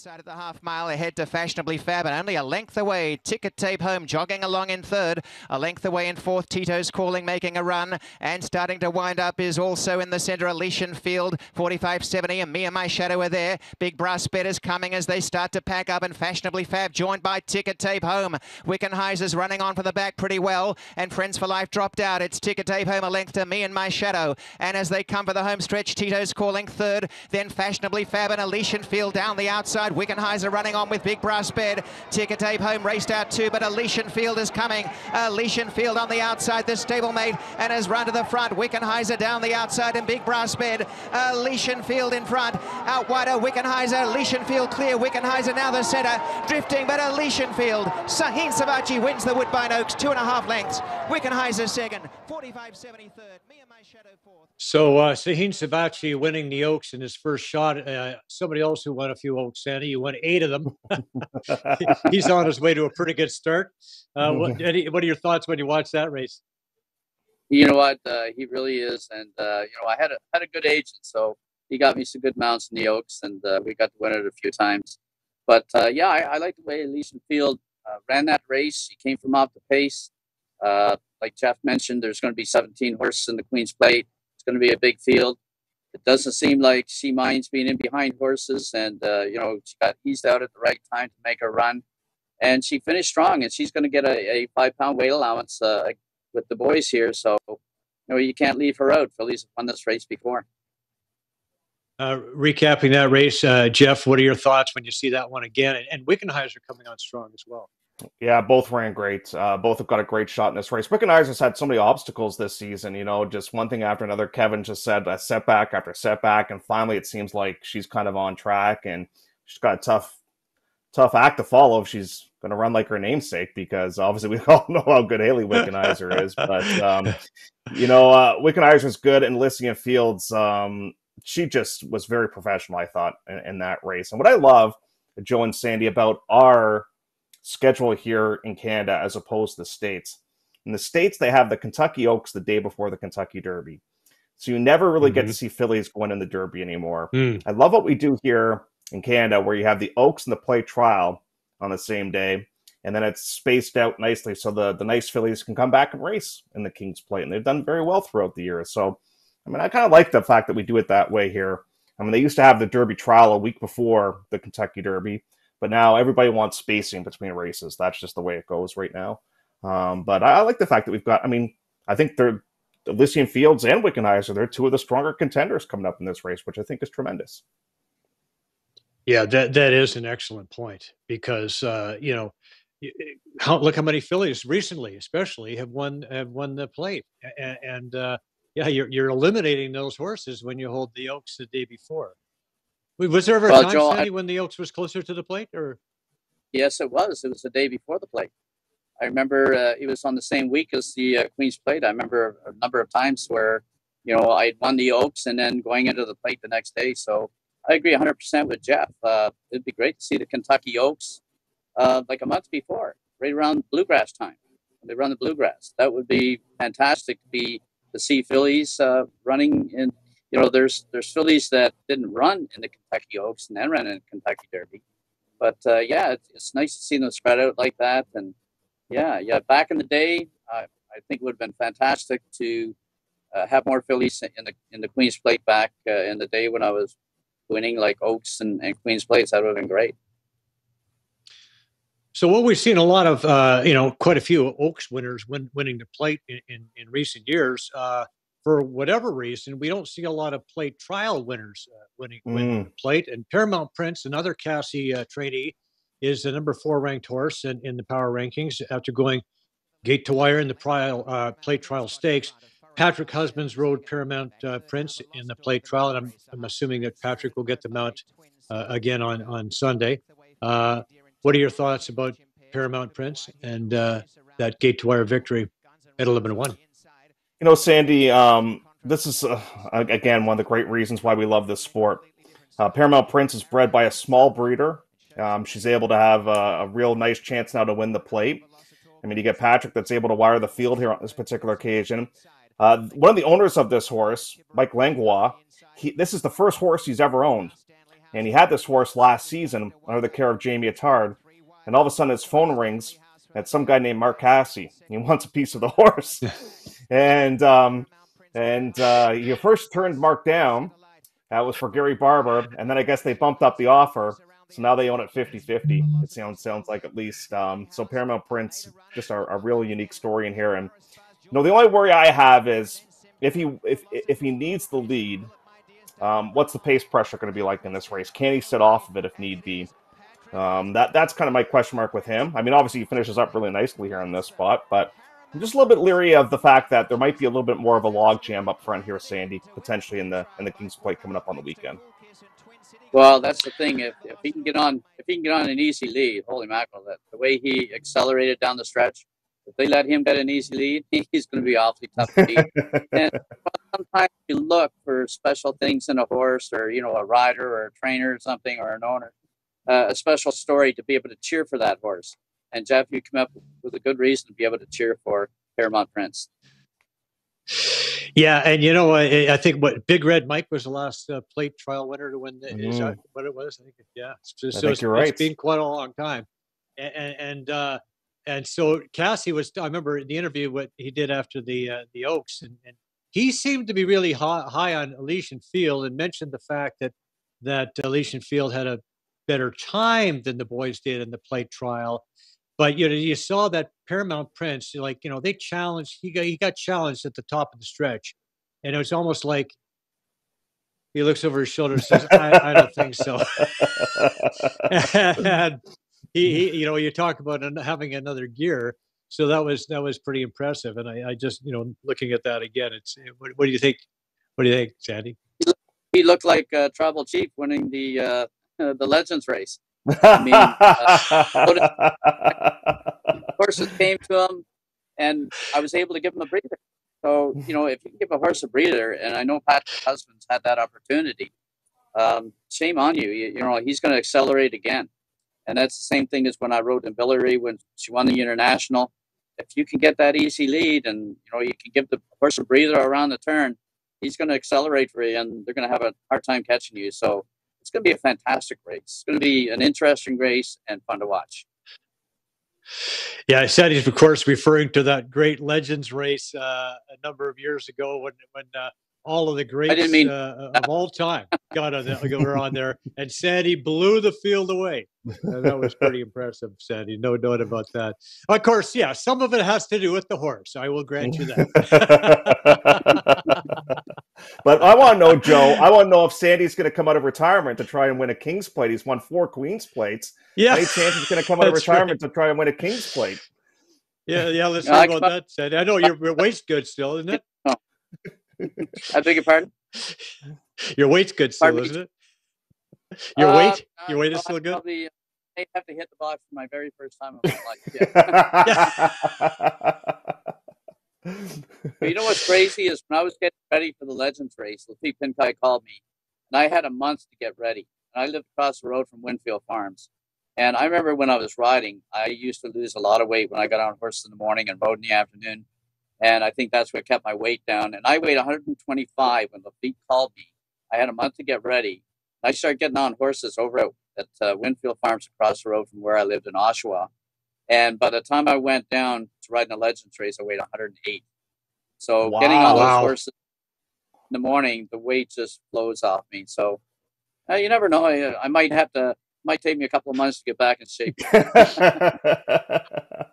inside of the half mile ahead to Fashionably Fab and only a length away. Ticker Tape Home, jogging along in third. A length away in fourth. Tito's calling, making a run. And starting to wind up is also in the centre, Elysian Field. 45.70 and Me and My Shadow are there. Big Brass Betters coming as they start to pack up and Fashionably Fab joined by Ticker Tape Home. Wickenheiser's running on for the back pretty well. And Friends for Life dropped out. It's Ticker Tape Home, a length to Me and My Shadow. And as they come for the home stretch, Tito's calling third. Then Fashionably Fab and Elysian Field down the outside Wickenheiser running on with Big Brass Bed. Ticker Tape Home raced out too, but Elysian Field is coming. Elysian Field on the outside, this stablemate, and has run to the front. Wickenheiser down the outside and Big Brass Bed. Elysian Field in front. Out wider, Wickenheiser. Elysian Field clear. Wickenheiser now the centre. Drifting, but Elysian Field. Sahin Civaci wins the Woodbine Oaks, two and a half lengths. Wickenheiser second, 45 73rd. So uh, Sahin Civaci winning the Oaks in his first shot. Uh, somebody else who won a few Oaks Sandy. You won eight of them. He's on his way to a pretty good start. Uh, what, any, what are your thoughts when you watch that race? You know what? Uh, he really is, and uh, you know I had a had a good agent, so he got me some good mounts in the Oaks, and uh, we got to win it a few times. But uh, yeah, I, I like the way Elysian Field uh, ran that race. He came from off the pace. Like Jeff mentioned, there's going to be 17 horses in the Queen's Plate. It's going to be a big field it doesn't seem like she minds being in behind horses, and uh, you know she got eased out at the right time to make her run, and she finished strong, and she's going to get a, a five pound weight allowance uh, with the boys here, so you know you can't leave her out. Fillies won this race before. Uh, recapping that race, uh, Jeff, what are your thoughts when you see that one again? And, and Wickenheiser coming on strong as well. Yeah, both ran great. Uh, both have got a great shot in this race. Wickenheiser's had so many obstacles this season, you know, just one thing after another. Kevin just said a setback after setback, and finally it seems like she's kind of on track and she's got a tough, tough act to follow if she's going to run like her namesake because obviously we all know how good Hayley Wickenheiser is. But, um, you know, uh, Wickenheiser's good and Elysian Fields, um, she just was very professional, I thought, in, in that race. And what I love, Joe and Sandy, about our schedule here in Canada as opposed to the States. In the States, they have the Kentucky Oaks the day before the Kentucky Derby. So you never really mm-hmm. get to see fillies going in the Derby anymore. Mm. I love what we do here in Canada, where you have the Oaks and the Play Trial on the same day, and then it's spaced out nicely so the, the nice fillies can come back and race in the King's Plate. And they've done very well throughout the year. So, I mean, I kind of like the fact that we do it that way here. I mean, they used to have the Derby trial a week before the Kentucky Derby. But now everybody wants spacing between races. That's just the way it goes right now. Um, but I, I, like the fact that we've got. I mean, I think they're Elysian Fields and Wickenheiser. They're two of the stronger contenders coming up in this race, which I think is tremendous. Yeah, that that is an excellent point because uh, you know, how, look how many fillies recently, especially, have won have won the plate, and, and uh, yeah, you're you're eliminating those horses when you hold the Oaks the day before. Was there ever a well, time, Joel, Sandy, I, when the Oaks was closer to the plate, or? Yes, it was. It was the day before the plate. I remember uh, it was on the same week as the uh, Queen's Plate. I remember a number of times where, you know, I'd won the Oaks and then going into the plate the next day. So I agree 100% with Jeff. Uh, it'd be great to see the Kentucky Oaks uh, like a month before, right around bluegrass time. They run the bluegrass. That would be fantastic to be to see fillies uh, running in you know, there's there's fillies that didn't run in the Kentucky Oaks and then ran in the Kentucky Derby. But uh, yeah, it's, it's, nice to see them spread out like that. And yeah, yeah, back in the day, uh, I think it would have been fantastic to uh, have more fillies in the in the Queen's Plate back uh, in the day when I was winning like Oaks and, and Queen's Plates. That would have been great. So what we've seen a lot of, uh, you know, quite a few Oaks winners win, winning the plate in, in, in recent years. For whatever reason, we don't see a lot of plate trial winners uh, winning, mm. winning plate. And Paramount Prince, another Casse uh, trainee, is the number four ranked horse in, in the power rankings after going gate to wire in the trial, uh, plate trial stakes. Patrick Husbands rode Paramount uh, Prince in the plate trial, and I'm, I'm, assuming that Patrick will get the mount uh, again on, on Sunday. Uh, what are your thoughts about Paramount Prince and that gate to wire victory at 11 1? You know, Sandy, um, this is uh, again one of the great reasons why we love this sport. Uh, Paramount Prince is bred by a small breeder. Um, she's able to have a, a, real nice chance now to win the plate. I mean, you get Patrick that's able to wire the field here on this particular occasion. Uh, one of the owners of this horse, Mike Langlois, he, this is the first horse he's ever owned. And he had this horse last season under the care of Jamie Attard. And all of a sudden his phone rings at some guy named Mark Casse. He wants a piece of the horse. and um, and uh, you first turned Mark down. That was for Gary Barber. And then I guess they bumped up the offer. So now they own it 50 50. It sounds, sounds like at least. Um, so Paramount Prince, just a, a real unique story in here. And you no, the only worry I have is if he if if he needs the lead, um, what's the pace pressure going to be like in this race? Can he sit off of it if need be? Um, that that's kind of my question mark with him. I mean, obviously he finishes up really nicely here in this spot, but I'm just a little bit leery of the fact that there might be a little bit more of a log jam up front here, with Sandy, potentially in the in the Kings Plate coming up on the weekend. Well, that's the thing. If, if he can get on, if he can get on an easy lead, holy mackerel! That the way he accelerated down the stretch, if they let him get an easy lead, he's going to be awfully tough to beat. and sometimes you look for special things in a horse, or you know, a rider, or a trainer, or something, or an owner, uh, a special story to be able to cheer for that horse. And Jeff, you come up with a good reason to be able to cheer for Paramount Prince. Yeah, and you know, I, I think what Big Red Mike was the last uh, plate trial winner to win. The, mm. Is that what it was? I think, yeah. So, I so think it's, you're right. it's been quite a long time, and and and, uh, and so Casse was. I remember the interview what he did after the uh, the Oaks, and, and he seemed to be really high, high on Elysian Field, and mentioned the fact that that Elysian Field had a better time than the boys did in the plate trial. But you know, you saw that Paramount Prince, like you know, they challenged. He got he got challenged at the top of the stretch, and it was almost like he looks over his shoulder and says, "I, I don't think so." and he, he, you know, you talk about having another gear. So that was that was pretty impressive, and I, I just you know looking at that again, it's what, what, do you think? What do you think, Sandy? He looked like uh, Tribal Chief winning the uh, the Legends race. I mean, uh, horses came to him, and I was able to give him a breather. So you know, if you give a horse a breather, and I know Patrick Husbands had that opportunity, um, shame on you. you. You, know, he's going to accelerate again, and that's the same thing as when I rode in Billary when she won the international. If you can get that easy lead, and you know you can give the horse a breather around the turn, he's going to accelerate for you, and they're going to have a hard time catching you. So it's going to be a fantastic race. It's going to be an interesting race and fun to watch. Yeah, I said he's of course referring to that great Legends race uh, a number of years ago when when uh, all of the greats mean- uh, of all time got on there, were on there, and Sandy blew the field away. And that was pretty impressive, Sandy. No doubt about that. Of course, yeah, some of it has to do with the horse. I will grant you that. but I want to know, Joe. I want to know if Sandy's going to come out of retirement to try and win a King's Plate. He's won four Queen's Plates. Yeah, any chance he's going to come out of That's retirement right. to try and win a King's Plate? Yeah, yeah. Let's talk about that, Sandy. I know your, your weight's good still, isn't it? I beg your pardon. Your weight's good still, Pardon isn't it? Your Uh, weight, uh, your weight is still good. Probably, I have to hit the box for my very first time in my life. Yeah. But you know what's crazy is when I was getting ready for the Legends race, Laffit Pincay called me, and I had a month to get ready. And I lived across the road from Windfields Farms. And I remember when I was riding, I used to lose a lot of weight when I got on horse in the morning and rode in the afternoon. And I think that's what kept my weight down. And I weighed 125 when Laffit called me. I had a month to get ready. I started getting on horses over at, at uh, Windfields Farms across the road from where I lived in Oshawa. And by the time I went down to ride in a Legends race, I weighed 108. So getting on those horses in the morning, the weight just flows off me. So uh, you never know. I, I might have to. Might take me a couple of months to get back in shape.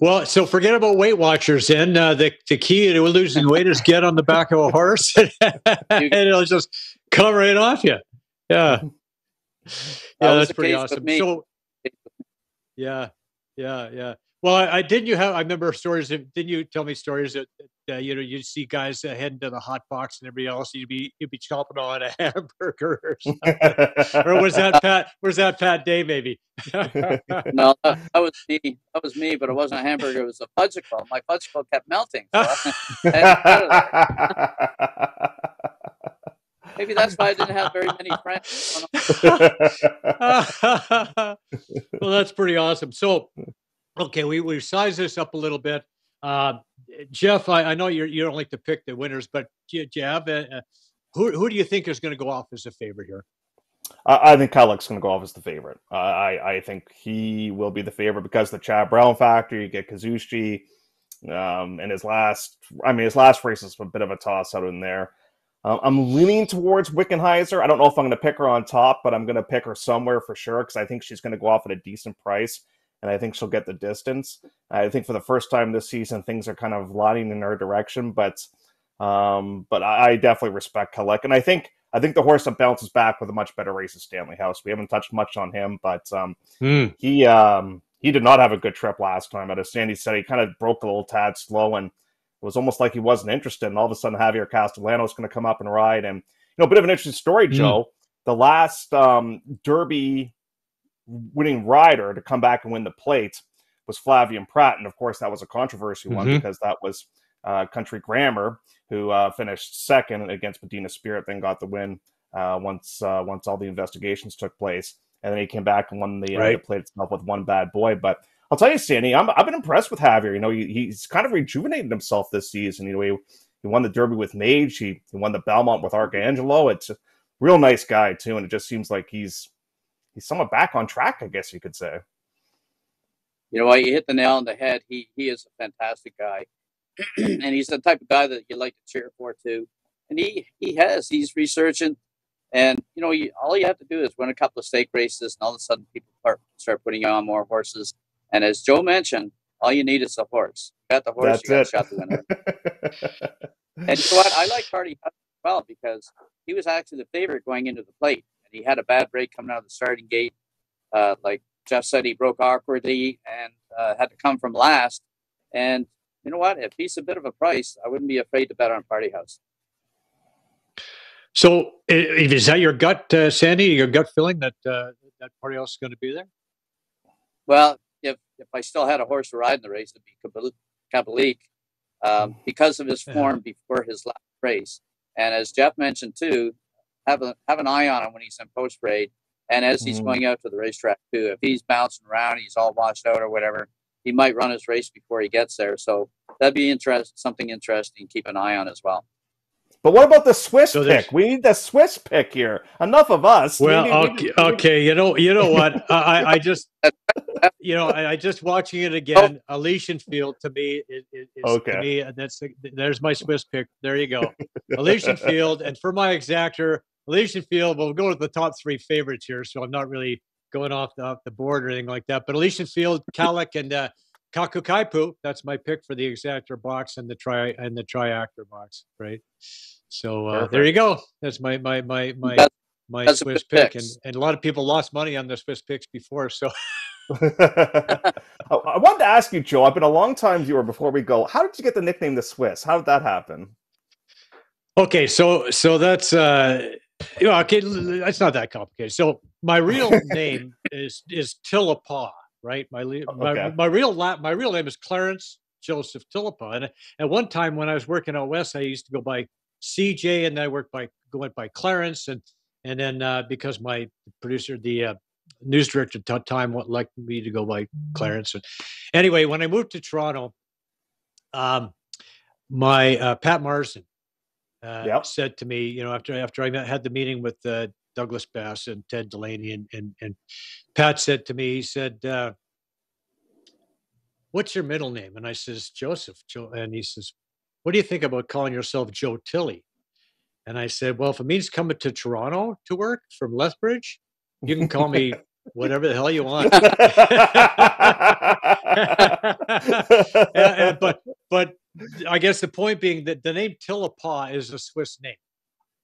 Well, so forget about Weight Watchers. Then uh, the the key to losing weight is get on the back of a horse, and it'll just come right off you. Yeah, yeah, That that's pretty awesome. So, yeah, yeah, yeah. Well, I, I didn't you have? I remember stories. Of, didn't you tell me stories that, that uh, you know you'd see guys uh, heading to the hot box and everybody else? You'd be you'd be chomping on a hamburger or something. or was that Pat? Was that Pat Day? Maybe. no, that, that was me. That was me, but it wasn't a hamburger. It was a fudgicle. My fudgicle kept melting. So maybe that's why I didn't have very many friends. well, that's pretty awesome. So, okay, we we sized this up a little bit. Uh, Jeff, I, I know you're, you don't like to pick the winners, but do you, you have a, who who do you think is going to go off as a favorite here? I, I think Kalik's going to go off as the favorite. Uh, I I think he will be the favorite because the Chad Brown factor. You get Kazushi, um, and his last, I mean, his last race is a bit of a toss out in there. Um, I'm leaning towards Wickenheiser. I don't know if I'm going to pick her on top, but I'm going to pick her somewhere for sure because I think she's going to go off at a decent price, and I think she'll get the distance. I think for the first time this season, things are kind of lining in her direction, but um, but I, I definitely respect Kalik, and I think I think the horse that bounces back with a much better race is Stanley House. We haven't touched much on him, but um, mm. he um, he did not have a good trip last time. As Sandy said, he kind of broke a little tad slow and it was almost like he wasn't interested. And all of a sudden, Javier Castellano is going to come up and ride. And, you know, a bit of an interesting story, Hmm. Joe. The last um, Derby winning rider to come back and win the plate was Flavien Prat. And of course, that was a controversy one Mhm. because that was uh, Country Grammar, who uh, finished second against Medina Spirit, then got the win uh, once uh, once all the investigations took place. And then he came back and won the, uh, the plate itself with one bad boy. But I'll tell you, Sandy, I'm, I've been impressed with Javier. You know, he, he's kind of rejuvenated himself this season. You know, he, he won the Derby with Mage. He, he won the Belmont with Arcangelo. It's a real nice guy too, and it just seems like he's he's somewhat back on track. I guess you could say. You know? You hit the nail on the head. He he is a fantastic guy, and he's the type of guy that you like to cheer for too. And he he has he's researching, and you know you, all you have to do is win a couple of stake races, and all of a sudden people start start putting on more horses. And as Joe mentioned, all you need is a horse. You got the horse, That's you got it. shot to win it. And you know what? I like Hut well because he was actually the favorite going into the plate, he had a bad break coming out of the starting gate. Uh, like Jeff said, he broke awkwardly and uh, had to come from last. And you know what? If he's a bit of a price, I wouldn't be afraid to bet on Party House. So, is that your gut, uh, Sandy? Your gut feeling that uh, that party house is going to be there? Well, if if I still had a horse to ride in the race, it'd be Kabal- Kabalik um, because of his form before his last race. And as Jeff mentioned too, have a, have an eye on him when he's in post grade, and as he's Mm. going out to the racetrack too. If he's bouncing around, he's all washed out or whatever, he might run his race before he gets there. So that'd be interest something interesting to keep an eye on as well. But what about the Swiss So pick? We need the Swiss pick here. Enough of us. We Well, need- we okay, need- okay. You know, you know what? I, I- I just, you know, I, I just watching it again. Elysian Field to me is, is Okay. to me that's there's my Swiss pick. There you go, Elysian Field. And for my exactor, Elysian Field. We'll go with the top three favorites here, so I'm not really going off the off the board or anything like that. But Elysian Field, Kalik, and uh, Kakukaipu. That's my pick for the exactor box and the tri and the triactor box. Right. So uh, there you go. That's my my my my That's- my that's Swiss pick, pick. and, and a lot of people lost money on the Swiss picks before. So I wanted to ask you, Joe. I've been a long time viewer. Before we go, how did you get the nickname the Swiss? How did that happen? okay, so so that's uh, you know, okay, that's not that complicated. So my real name is is Tillapa, right? My my, Okay. my real la- my real name is Clarence Joseph Tillapa, and at one time when I was working out west, I used to go by CJ, and then I worked by went by Clarence, and and then uh, because my producer, the uh, news director at the time, would like me to go by Clarence. And anyway, when I moved to Toronto, um, my uh, Pat Marsden uh, Yep. said to me, you know, after after I met, had the meeting with uh, Douglas Bass and Ted Delaney, and and, and Pat said to me, he said, uh, "What's your middle name?" And I says, "Joseph." Joe, and he says, "What do you think about calling yourself Joe Tilley?" And I said, "Well, if it means coming to Toronto to work from Lethbridge, you can call me whatever the hell you want." Uh, uh, but but I guess the point being that the name Tillapa is a Swiss name.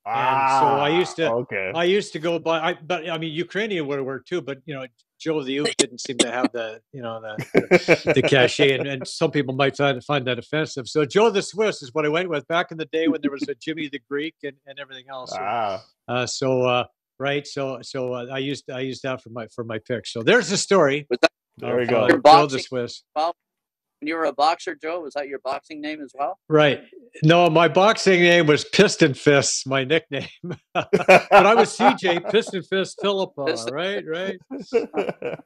And so I used to Ah, okay. I used to go by I but I mean Ukrainian would have worked too, but you know, Joe the Oop didn't seem to have the you know the the cachet and, and some people might find find that offensive. So Joe the Swiss is what I went with back in the day when there was a Jimmy the Greek and, and everything else. So, ah, uh, so uh, right, so so uh, I used I used that for my for my pick. So there's the story. That there we go. Your Joe the boxing- Swiss. well, when you were a boxer, Joe? Was that your boxing name as well? Right. No, my boxing name was Piston Fists, my nickname. but I was CJ Piston Fist Philippa, Piston right? Right.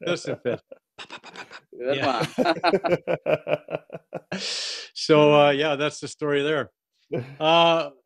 Piston Fist. Good Yeah. so uh, yeah, that's the story there. Uh, and,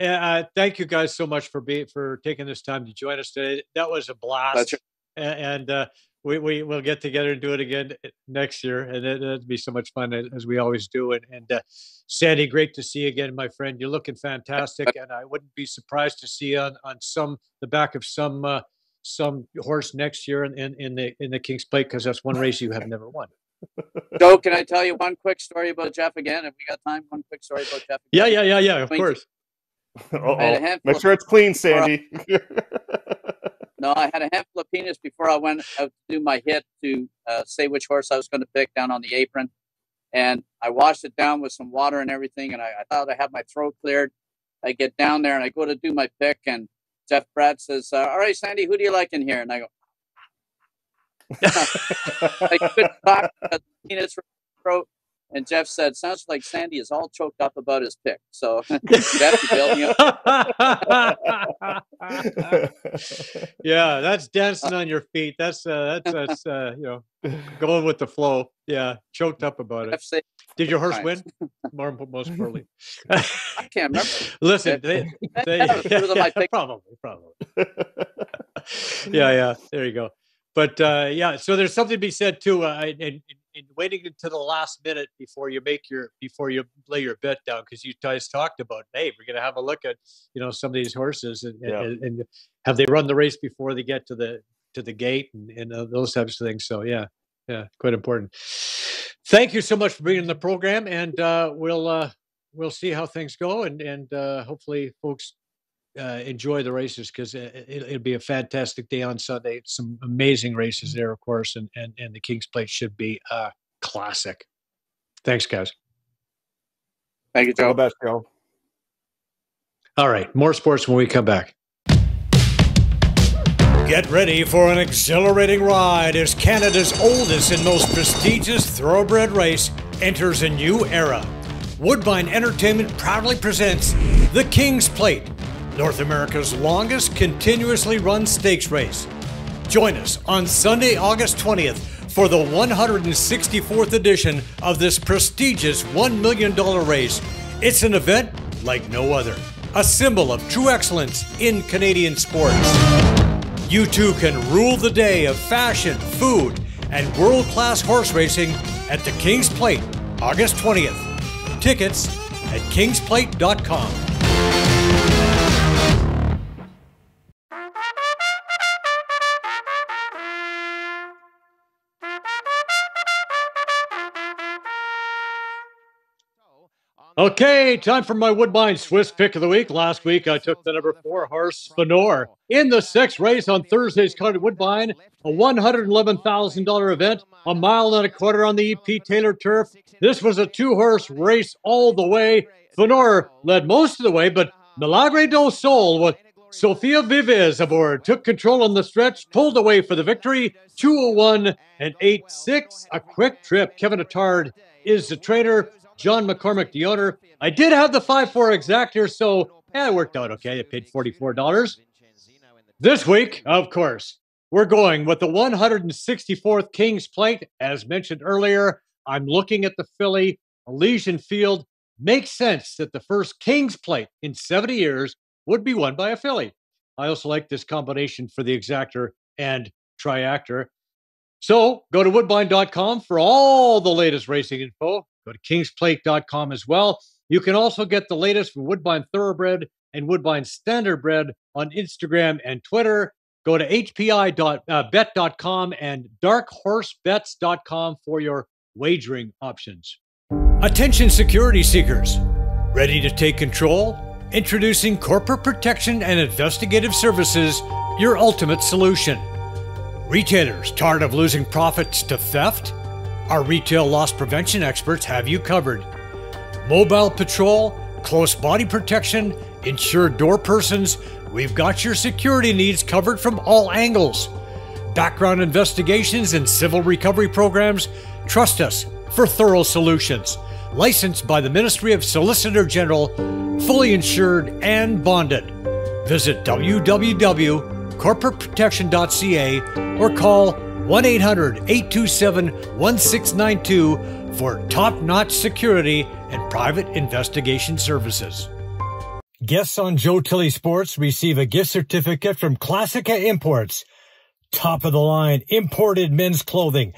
uh, thank you guys so much for being for taking this time to join us today. That was a blast, and uh, we we will get together and do it again uh, next year, and it, it'd be so much fun as we always do. And, and uh, Sandy, great to see you again, my friend. You're looking fantastic, and I wouldn't be surprised to see you on on some the back of some. Uh, some horse next year in, in, in the in the King's Plate because that's one race you have never won. Joe, can I tell you one quick story about Jeff again? If we got time, one quick story about Jeff. Yeah, yeah, yeah, yeah. Of course. Make sure it's clean, Sandy. No, I had a handful of peanuts before I went out to do my hit to uh, say which horse I was going to pick down on the apron. And I washed it down with some water and everything. And I, I thought I had my throat cleared. I get down there and I go to do my pick. And Jeff Bratt says, uh, All right, Sandy, who do you like in here? And I go, I couldn't talk peanuts were in my throat. And Jeff said, Sounds like Sandy is all choked up about his pick. So, Jeff, me out. yeah, that's dancing on your feet. That's uh, that's that's uh, you know, going with the flow. Yeah, choked up about it. Did your horse times. win? More most importantly. I can't remember. Listen, they, they, had to do with my pick. probably, probably. yeah, yeah. There you go. But uh, yeah, so there's something to be said too. Uh, in, in, in waiting until the last minute before you make your before you lay your bet down, because you guys talked about, hey, we're gonna have a look at you know some of these horses and, Yeah. and, and have they run the race before they get to the to the gate and, and uh, those types of things. So yeah, yeah, quite important. Thank you so much for being in the program, and uh, we'll uh, we'll see how things go, and and uh, hopefully folks uh, enjoy the races because it, it'll be a fantastic day on Sunday. Some amazing races there, of course, and and and the King's Plate should be a classic. Thanks, guys. Thank you, All Joe. the best, Joe. All right, more sports when we come back. Get ready for an exhilarating ride as Canada's oldest and most prestigious thoroughbred race enters a new era. Woodbine Entertainment proudly presents the King's Plate, North America's longest continuously run stakes race. Join us on Sunday, August 20th for the 164th edition of this prestigious $1 million race. It's an event like no other, a symbol of true excellence in Canadian sports. You too can rule the day of fashion, food, and world class horse racing at the King's Plate, August 20th. Tickets at kingsplate.com. Okay, time for my Woodbine Swiss pick of the week. Last week I took the number four horse Fenor in the sixth race on Thursday's card at Woodbine, a $111,000 event, a mile and a quarter on the EP Taylor turf. This was a two horse race all the way. Fenor led most of the way, but Milagre do Sol with Sofia Vives aboard took control on the stretch, pulled away for the victory. 201 and 8 6. A quick trip. Kevin Attard is the trainer. John McCormick, the owner. I did have the 5 4 exactor, so yeah, it worked out okay. I paid $44. This week, of course, we're going with the 164th King's Plate. As mentioned earlier, I'm looking at the filly Elysian Field. Makes sense that the first King's Plate in 70 years would be won by a filly. I also like this combination for the exactor and triactor. So go to woodbine.com for all the latest racing info. Go to kingsplate.com as well. You can also get the latest from Woodbine Thoroughbred and Woodbine Standardbred on Instagram and Twitter. Go to hpi.bet.com uh, and darkhorsebets.com for your wagering options. Attention security seekers. Ready to take control? Introducing Corporate Protection and Investigative Services, your ultimate solution. Retailers tired of losing profits to theft? Our retail loss prevention experts have you covered. Mobile patrol, close body protection, insured door persons, we've got your security needs covered from all angles. Background investigations and civil recovery programs, trust us for thorough solutions. Licensed by the Ministry of Solicitor General, fully insured and bonded. Visit www.corporateprotection.ca or call 1 800 827 1692 for top notch security and private investigation services. Guests on Joe Tilley Sports receive a gift certificate from Classica Imports. Top of the line imported men's clothing.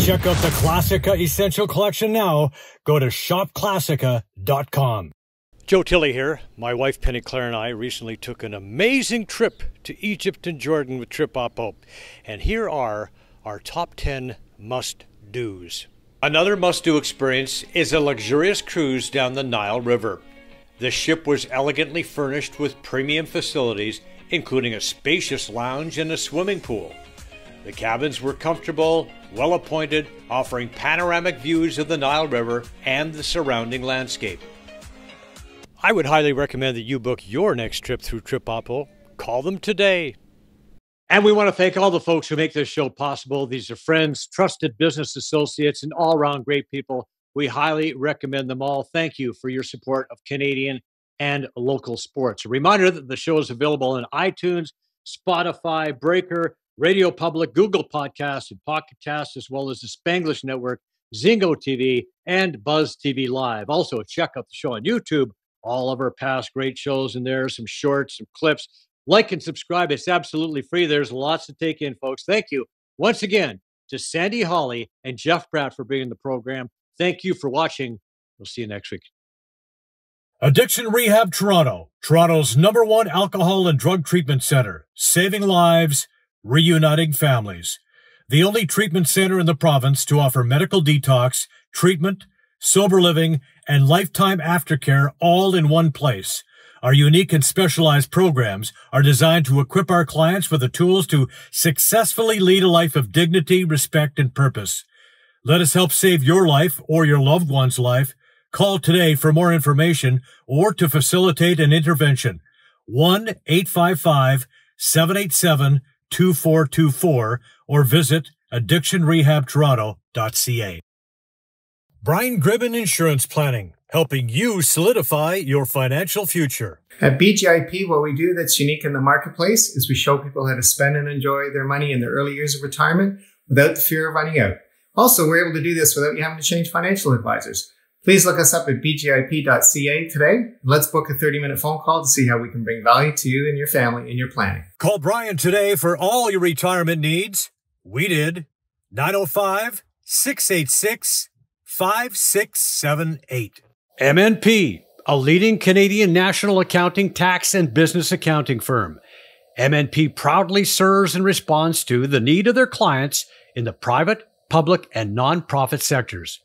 Check out the Classica Essential Collection now. Go to shopclassica.com. Joe Tilley here. My wife Penny Claire and I recently took an amazing trip to Egypt and Jordan with Trip Oppo. And here are our top 10 must do's. Another must do experience is a luxurious cruise down the Nile River. The ship was elegantly furnished with premium facilities, including a spacious lounge and a swimming pool. The cabins were comfortable, well appointed, offering panoramic views of the Nile River and the surrounding landscape. I would highly recommend that you book your next trip through TripOppo. Call them today. And we want to thank all the folks who make this show possible. These are friends, trusted business associates, and all around great people. We highly recommend them all. Thank you for your support of Canadian and local sports. A reminder that the show is available on iTunes, Spotify, Breaker, Radio Public, Google Podcasts, and Pocket Casts, as well as the Spanglish Network, Zingo TV, and Buzz TV Live. Also, check out the show on YouTube all of our past great shows in there, some shorts, some clips. Like and subscribe. It's absolutely free. There's lots to take in, folks. Thank you once again to Sandy Hawley and Jeff Bratt for being in the program. Thank you for watching. We'll see you next week. Addiction Rehab Toronto, Toronto's number one alcohol and drug treatment center, saving lives, reuniting families. The only treatment center in the province to offer medical detox, treatment, sober living, and lifetime aftercare all in one place. Our unique and specialized programs are designed to equip our clients with the tools to successfully lead a life of dignity, respect, and purpose. Let us help save your life or your loved one's life. Call today for more information or to facilitate an intervention. 1-855-787-2424 or visit addictionrehabtoronto.ca. Brian Gribben Insurance Planning, helping you solidify your financial future. At BGIP, what we do that's unique in the marketplace is we show people how to spend and enjoy their money in their early years of retirement without the fear of running out. Also, we're able to do this without you having to change financial advisors. Please look us up at bgip.ca today. Let's book a 30 minute phone call to see how we can bring value to you and your family in your planning. Call Brian today for all your retirement needs. We did. 905 686 5678. MNP, a leading Canadian national accounting, tax, and business accounting firm. MNP proudly serves and responds to the need of their clients in the private, public, and nonprofit sectors.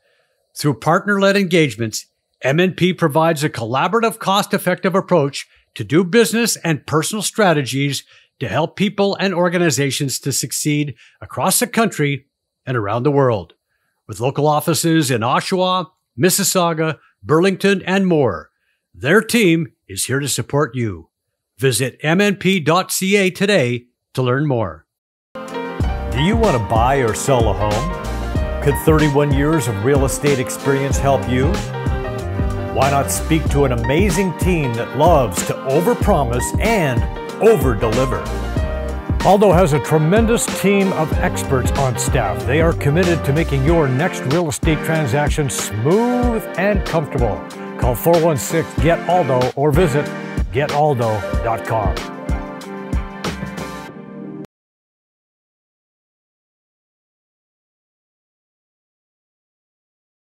Through partner led engagements, MNP provides a collaborative, cost effective approach to do business and personal strategies to help people and organizations to succeed across the country and around the world with local offices in Oshawa, Mississauga, Burlington, and more. Their team is here to support you. Visit mnp.ca today to learn more. Do you want to buy or sell a home? Could 31 years of real estate experience help you? Why not speak to an amazing team that loves to overpromise and overdeliver? Aldo has a tremendous team of experts on staff. They are committed to making your next real estate transaction smooth and comfortable. Call 416 GET ALDO or visit getaldo.com.